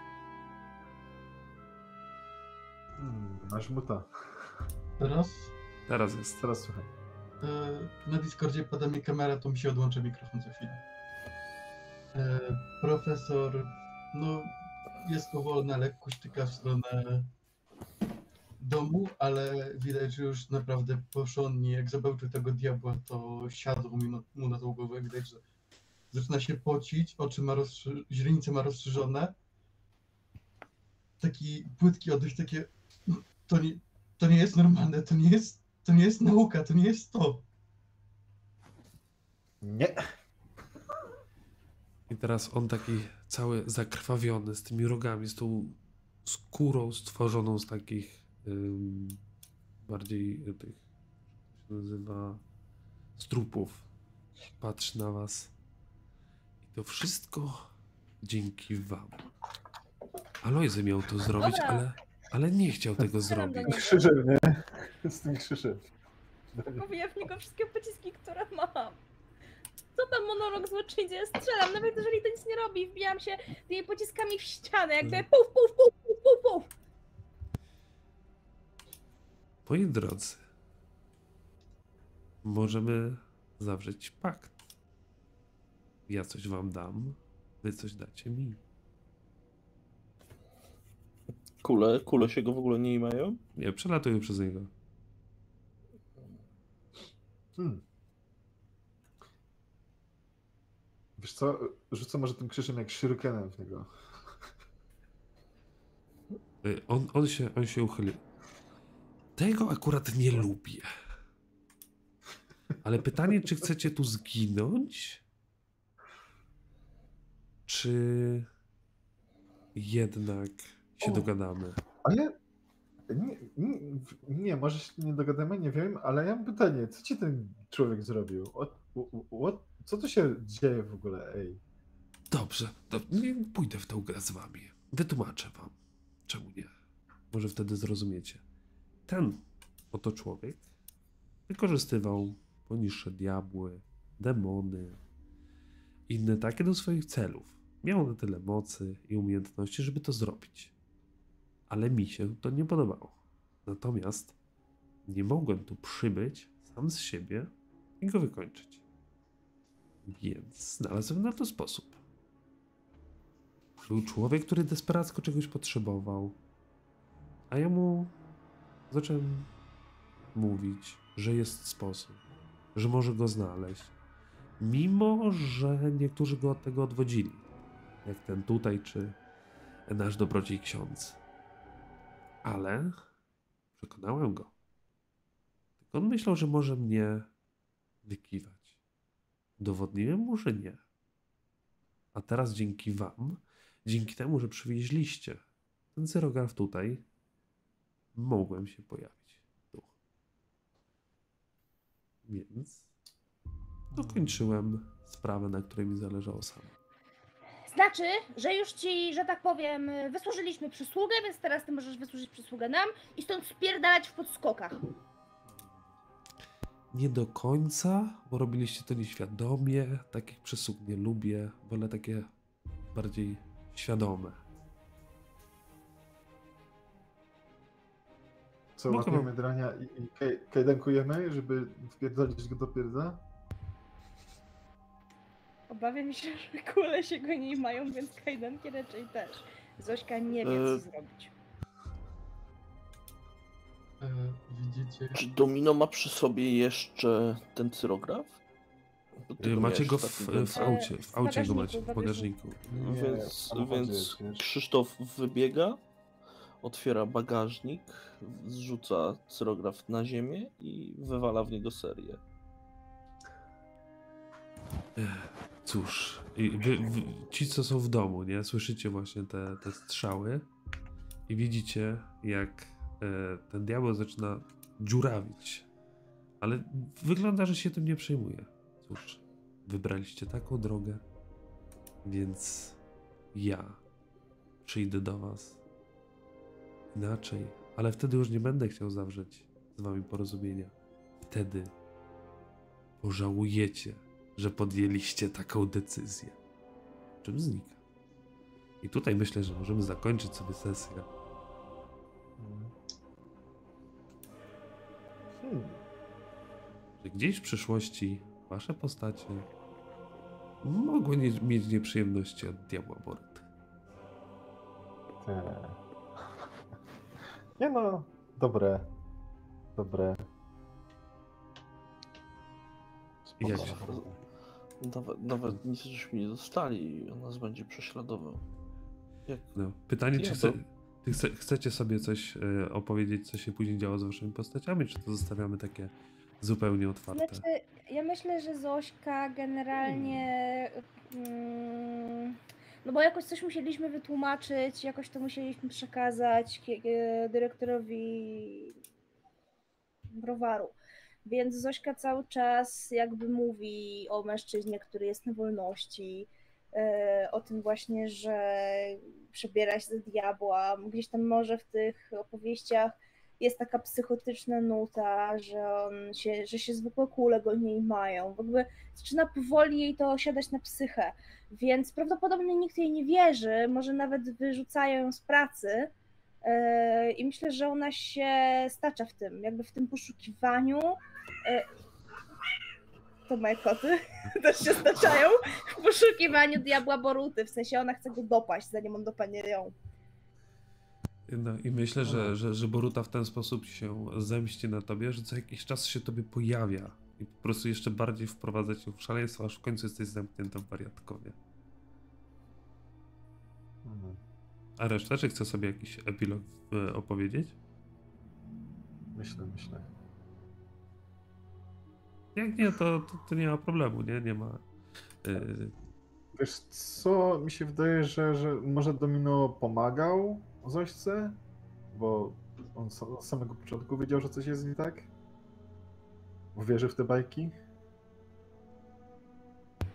hmm, masz muta. Teraz Teraz jest. Teraz słuchaj. e, na Discordzie pada mi kamera, to mi się odłącza mikrofon za chwilę. E, profesor, no jest powolna, lekko sztyka w stronę domu, ale widać, że już naprawdę porządnie, jak zobaczył tego diabła, to siadł mi na, mu na tą głowę, widać, że zaczyna się pocić, oczy ma rozszy- źrenice ma rozszerzone. Taki płytki oddech, takie, "No, to nie, to nie jest normalne, to nie jest, to nie jest nauka, to nie jest to. Nie. I teraz on taki cały zakrwawiony, z tymi rogami, z tą skórą stworzoną z takich ym, bardziej tych, jak się nazywa, strupów. Patrzy na was. I to wszystko dzięki wam. Alojzy miał to zrobić, Dobra. ale, ale nie chciał tego zrobić. Krzyżem, nie? Z tym krzyżem. Kupię w niego wszystkie pociski, które mam. Co tam monolog złoczyńcy? Strzelam, nawet jeżeli to nic nie robi, wbijam się tymi pociskami w ścianę, jakby Mhm. puf, puf, puf, puf, puf, puf. Moi drodzy, możemy zawrzeć pakt. Ja coś wam dam, wy coś dacie mi. Kule, kule się go w ogóle nie mają? Nie, przelatuję przez niego. Hmm. Wiesz co, rzucę może tym krzyżem jak shurikenem w niego. Y, On, on, się, on się uchylił. Tego akurat nie lubię. Ale pytanie, czy chcecie tu zginąć? Czy jednak się dogadamy? Ale nie, nie, nie, może się nie dogadamy, nie wiem, ale ja mam pytanie, co ci ten człowiek zrobił? What, what, co tu się dzieje w ogóle, ej? Dobrze, to nie pójdę w tą grę z wami. Wytłumaczę wam. Czemu nie? Może wtedy zrozumiecie. Ten oto człowiek wykorzystywał poniższe diabły, demony, inne takie do swoich celów. Miał na tyle mocy i umiejętności, żeby to zrobić. Ale mi się to nie podobało. Natomiast nie mogłem tu przybyć sam z siebie i go wykończyć. Więc znalazłem na to sposób. Był człowiek, który desperacko czegoś potrzebował. A ja mu zacząłem mówić, że jest sposób, że może go znaleźć. Mimo, że niektórzy go od tego odwodzili. Jak ten tutaj, czy nasz dobrodziej ksiądz. Ale przekonałem go. Tylko on myślał, że może mnie wykiwać. Udowodniłem mu, że nie. A teraz dzięki wam, dzięki temu, że przywieźliście ten cyrograf tutaj, mogłem się pojawić tu. Więc dokończyłem sprawę, na której mi zależało sam. Znaczy, że już ci, że tak powiem, wysłużyliśmy przysługę, więc teraz ty możesz wysłużyć przysługę nam i stąd spierdalać w podskokach. Nie do końca, bo robiliście to nieświadomie. Takich przysług nie lubię. Wolę takie bardziej świadome. Co, Mogę łapiemy drania i, i kajdankujemy, żeby wpierdolić go do pierdza? Obawiam się, że kule się go nie mają, więc kajdanki raczej też. Zośka nie wie, E, co zrobić. E, widzicie, Czy Domino ma przy sobie jeszcze ten cyrograf? Ty Y, Macie go w, w aucie. W W aucie go macie, w bagażniku. Nie, Więc, więc. Krzysztof wybiega, otwiera bagażnik, zrzuca cyrograf na ziemię i wywala w niego serię. Cóż, wy, wy, ci co są w domu, nie? Słyszycie właśnie te, te strzały i widzicie jak e, ten diabeł zaczyna dziurawić. Ale wygląda, że się tym nie przejmuje. Cóż, wybraliście taką drogę, więc ja przyjdę do was inaczej, ale wtedy już nie będę chciał zawrzeć z wami porozumienia. Wtedy pożałujecie, że podjęliście taką decyzję. Czym znika. I tutaj myślę, że możemy zakończyć sobie sesję. Hmm. Że gdzieś w przyszłości wasze postacie mogły nie, mieć nieprzyjemności od diabła Boruty. Te. Nie no, dobre. Dobre. Spoko, Jak się-. Nawet, nawet nic żeśmy nie dostali i on nas będzie prześladował. Jak No, pytanie, czy chce, to- chce, chcecie sobie coś e, opowiedzieć, co się później działo z waszymi postaciami, czy to zostawiamy takie zupełnie otwarte? Znaczy, ja myślę, że Zośka generalnie. Mm, no bo jakoś coś musieliśmy wytłumaczyć, jakoś to musieliśmy przekazać e, dyrektorowi browaru. Więc Zośka cały czas jakby mówi o mężczyźnie, który jest na wolności, e, o tym właśnie, że przebiera się za diabła. Gdzieś tam może w tych opowieściach jest taka psychotyczna nuta, że on się, że się zwykłe kule go nie mają. W ogóle zaczyna powoli jej to osiadać na psychę, więc prawdopodobnie nikt jej nie wierzy, może nawet wyrzucają ją z pracy. Yy, I myślę, że ona się stacza w tym, jakby w tym poszukiwaniu. Yy, To moje koty też się staczają w poszukiwaniu diabła Boruty, w sensie ona chce go dopaść, zanim on dopadnie ją. No i myślę, że, że, że Boruta w ten sposób się zemści na tobie, że co jakiś czas się tobie pojawia i po prostu jeszcze bardziej wprowadza cię w szaleństwo, aż w końcu jesteś zamknięta w wariatkowie. Mhm. A reszta, czy chce sobie jakiś epilog e, opowiedzieć? Myślę, myślę. Jak nie, to, to, to nie ma problemu, nie? Nie ma... e, Wiesz co, mi się wydaje, że, że może Domino pomagał Zośce, bo on od samego początku wiedział, że coś jest nie tak. Bo wierzy w te bajki.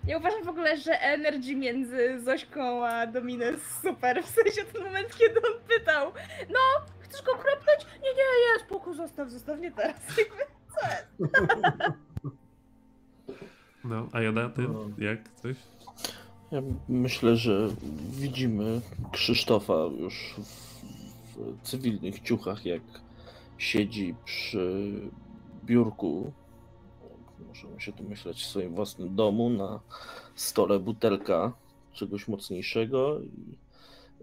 Ja uważam w ogóle, że energy między Zośką a Domino jest super. W sensie ten moment, kiedy on pytał, no, chcesz go kropnąć? Nie, nie, nie, spoko, zostaw, zostaw, nie teraz. Jakby, co jest? no, a Joda, ty No. jak? Coś? Ja myślę, że widzimy Krzysztofa już w, w cywilnych ciuchach, jak siedzi przy biurku. Możemy się tu myśleć w swoim własnym domu, na stole butelka czegoś mocniejszego i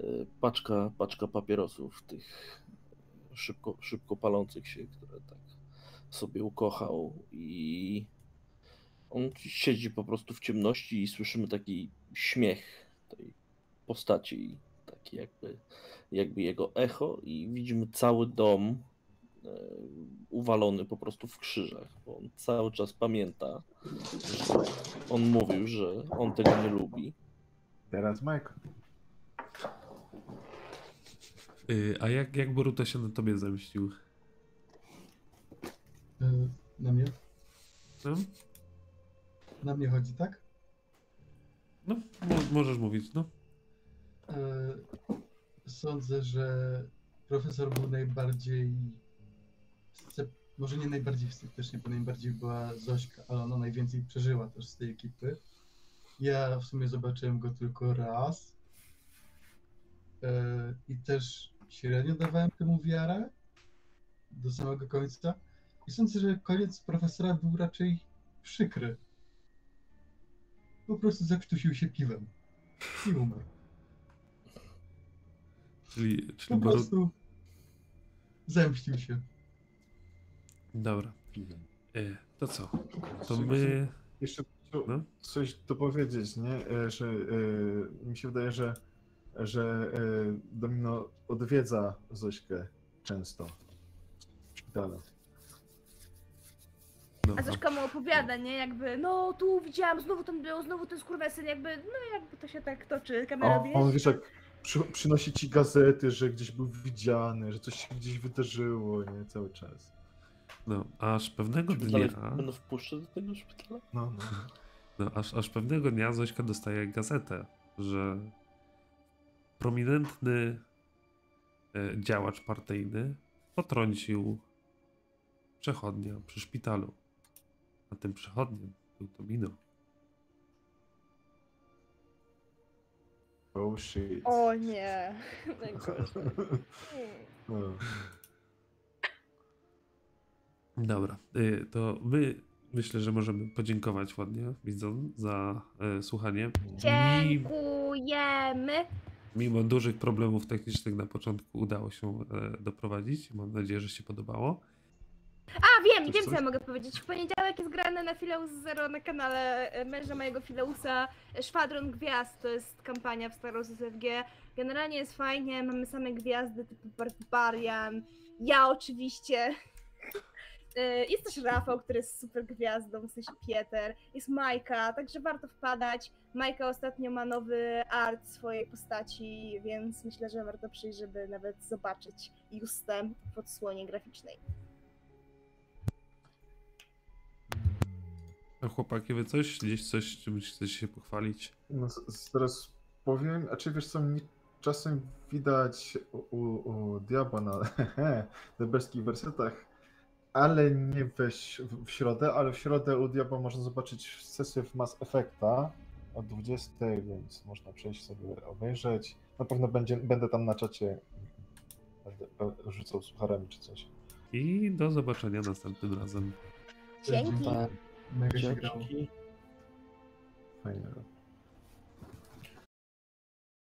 y, paczka, paczka papierosów, tych szybko, szybko palących się, które tak sobie ukochał i on siedzi po prostu w ciemności i słyszymy taki śmiech tej postaci, taki jakby, jakby jego echo i widzimy cały dom e, uwalony po prostu w krzyżach, bo on cały czas pamięta, że on mówił, że on tego nie lubi. Teraz Mike. Y, a jak, jak Boruto się na tobie zemścił? Y, Na mnie? No, Na mnie chodzi, tak? no mo- możesz mówić, no. Y, Sądzę, że profesor był najbardziej. scep- Może nie najbardziej sceptycznie, bo najbardziej była Zośka, ale ona najwięcej przeżyła też z tej ekipy. Ja w sumie zobaczyłem go tylko raz. Y, I też średnio dawałem temu wiarę do samego końca. I sądzę, że koniec profesora był raczej przykry. Po prostu zakrztusił się piwem i umarł. Czyli, czyli Po prostu zemścił się. Dobra. Y, to co? To Jeszcze- my... Jeszcze No. coś dopowiedzieć, nie? E, Że e, mi się wydaje, że, że e, Domino odwiedza Zośkę często w szpitalu. No, A Zośka mu opowiada, nie? Jakby, no tu widziałam, znowu ten był, znowu ten skurwesyn, jakby, no jakby to się tak toczy, kamera O, on wiesz, jak przy, przynosi ci gazety, że gdzieś był widziany, że coś się gdzieś wydarzyło, nie? Cały czas. no, aż pewnego Ale dnia... będą wpuszczać do tego szpitala? No, no. No, aż, aż pewnego dnia Zośka dostaje gazetę, że prominentny e, działacz partyjny potrącił przechodnia przy szpitalu. A tym przechodniem był to Mino. Oh shit. O nie. No. Dobra, y, to my myślę, że możemy podziękować ładnie widzom za e, słuchanie. Dziękujemy. mimo dużych problemów technicznych na początku udało się e, doprowadzić. Mam nadzieję, że się podobało. A wiem, wiem co ja mogę powiedzieć. W poniedziałek jest grane na Fileus Zero na kanale e, męża mojego Fileusa e, Szwadron Gwiazd. To jest kampania w Star Wars SFG. Generalnie jest fajnie, mamy same gwiazdy typu Barbarian. Ja oczywiście. E, Jest też Rafał, który jest super gwiazdą, w sensie Pieter. Jest Majka, także warto wpadać. Majka ostatnio ma nowy art swojej postaci, więc myślę, że warto przyjść, żeby nawet zobaczyć Justę w odsłonie graficznej. A chłopaki, wy coś? Gdzieś coś, czymś chcecie się pochwalić? No, zaraz powiem, a czy wiesz co, mi czasem widać u, u, u Diabła na deberskich wersetach, ale nie we, ś- w, w środę, ale w środę u Diabła można zobaczyć sesję w Mass Effecta o 20, więc można przejść sobie obejrzeć. Na pewno będzie, będę tam na czacie, będę rzucał sucharami czy coś. I do zobaczenia następnym razem. Dzięki. Mega się grało. Dzięki. Fajnie.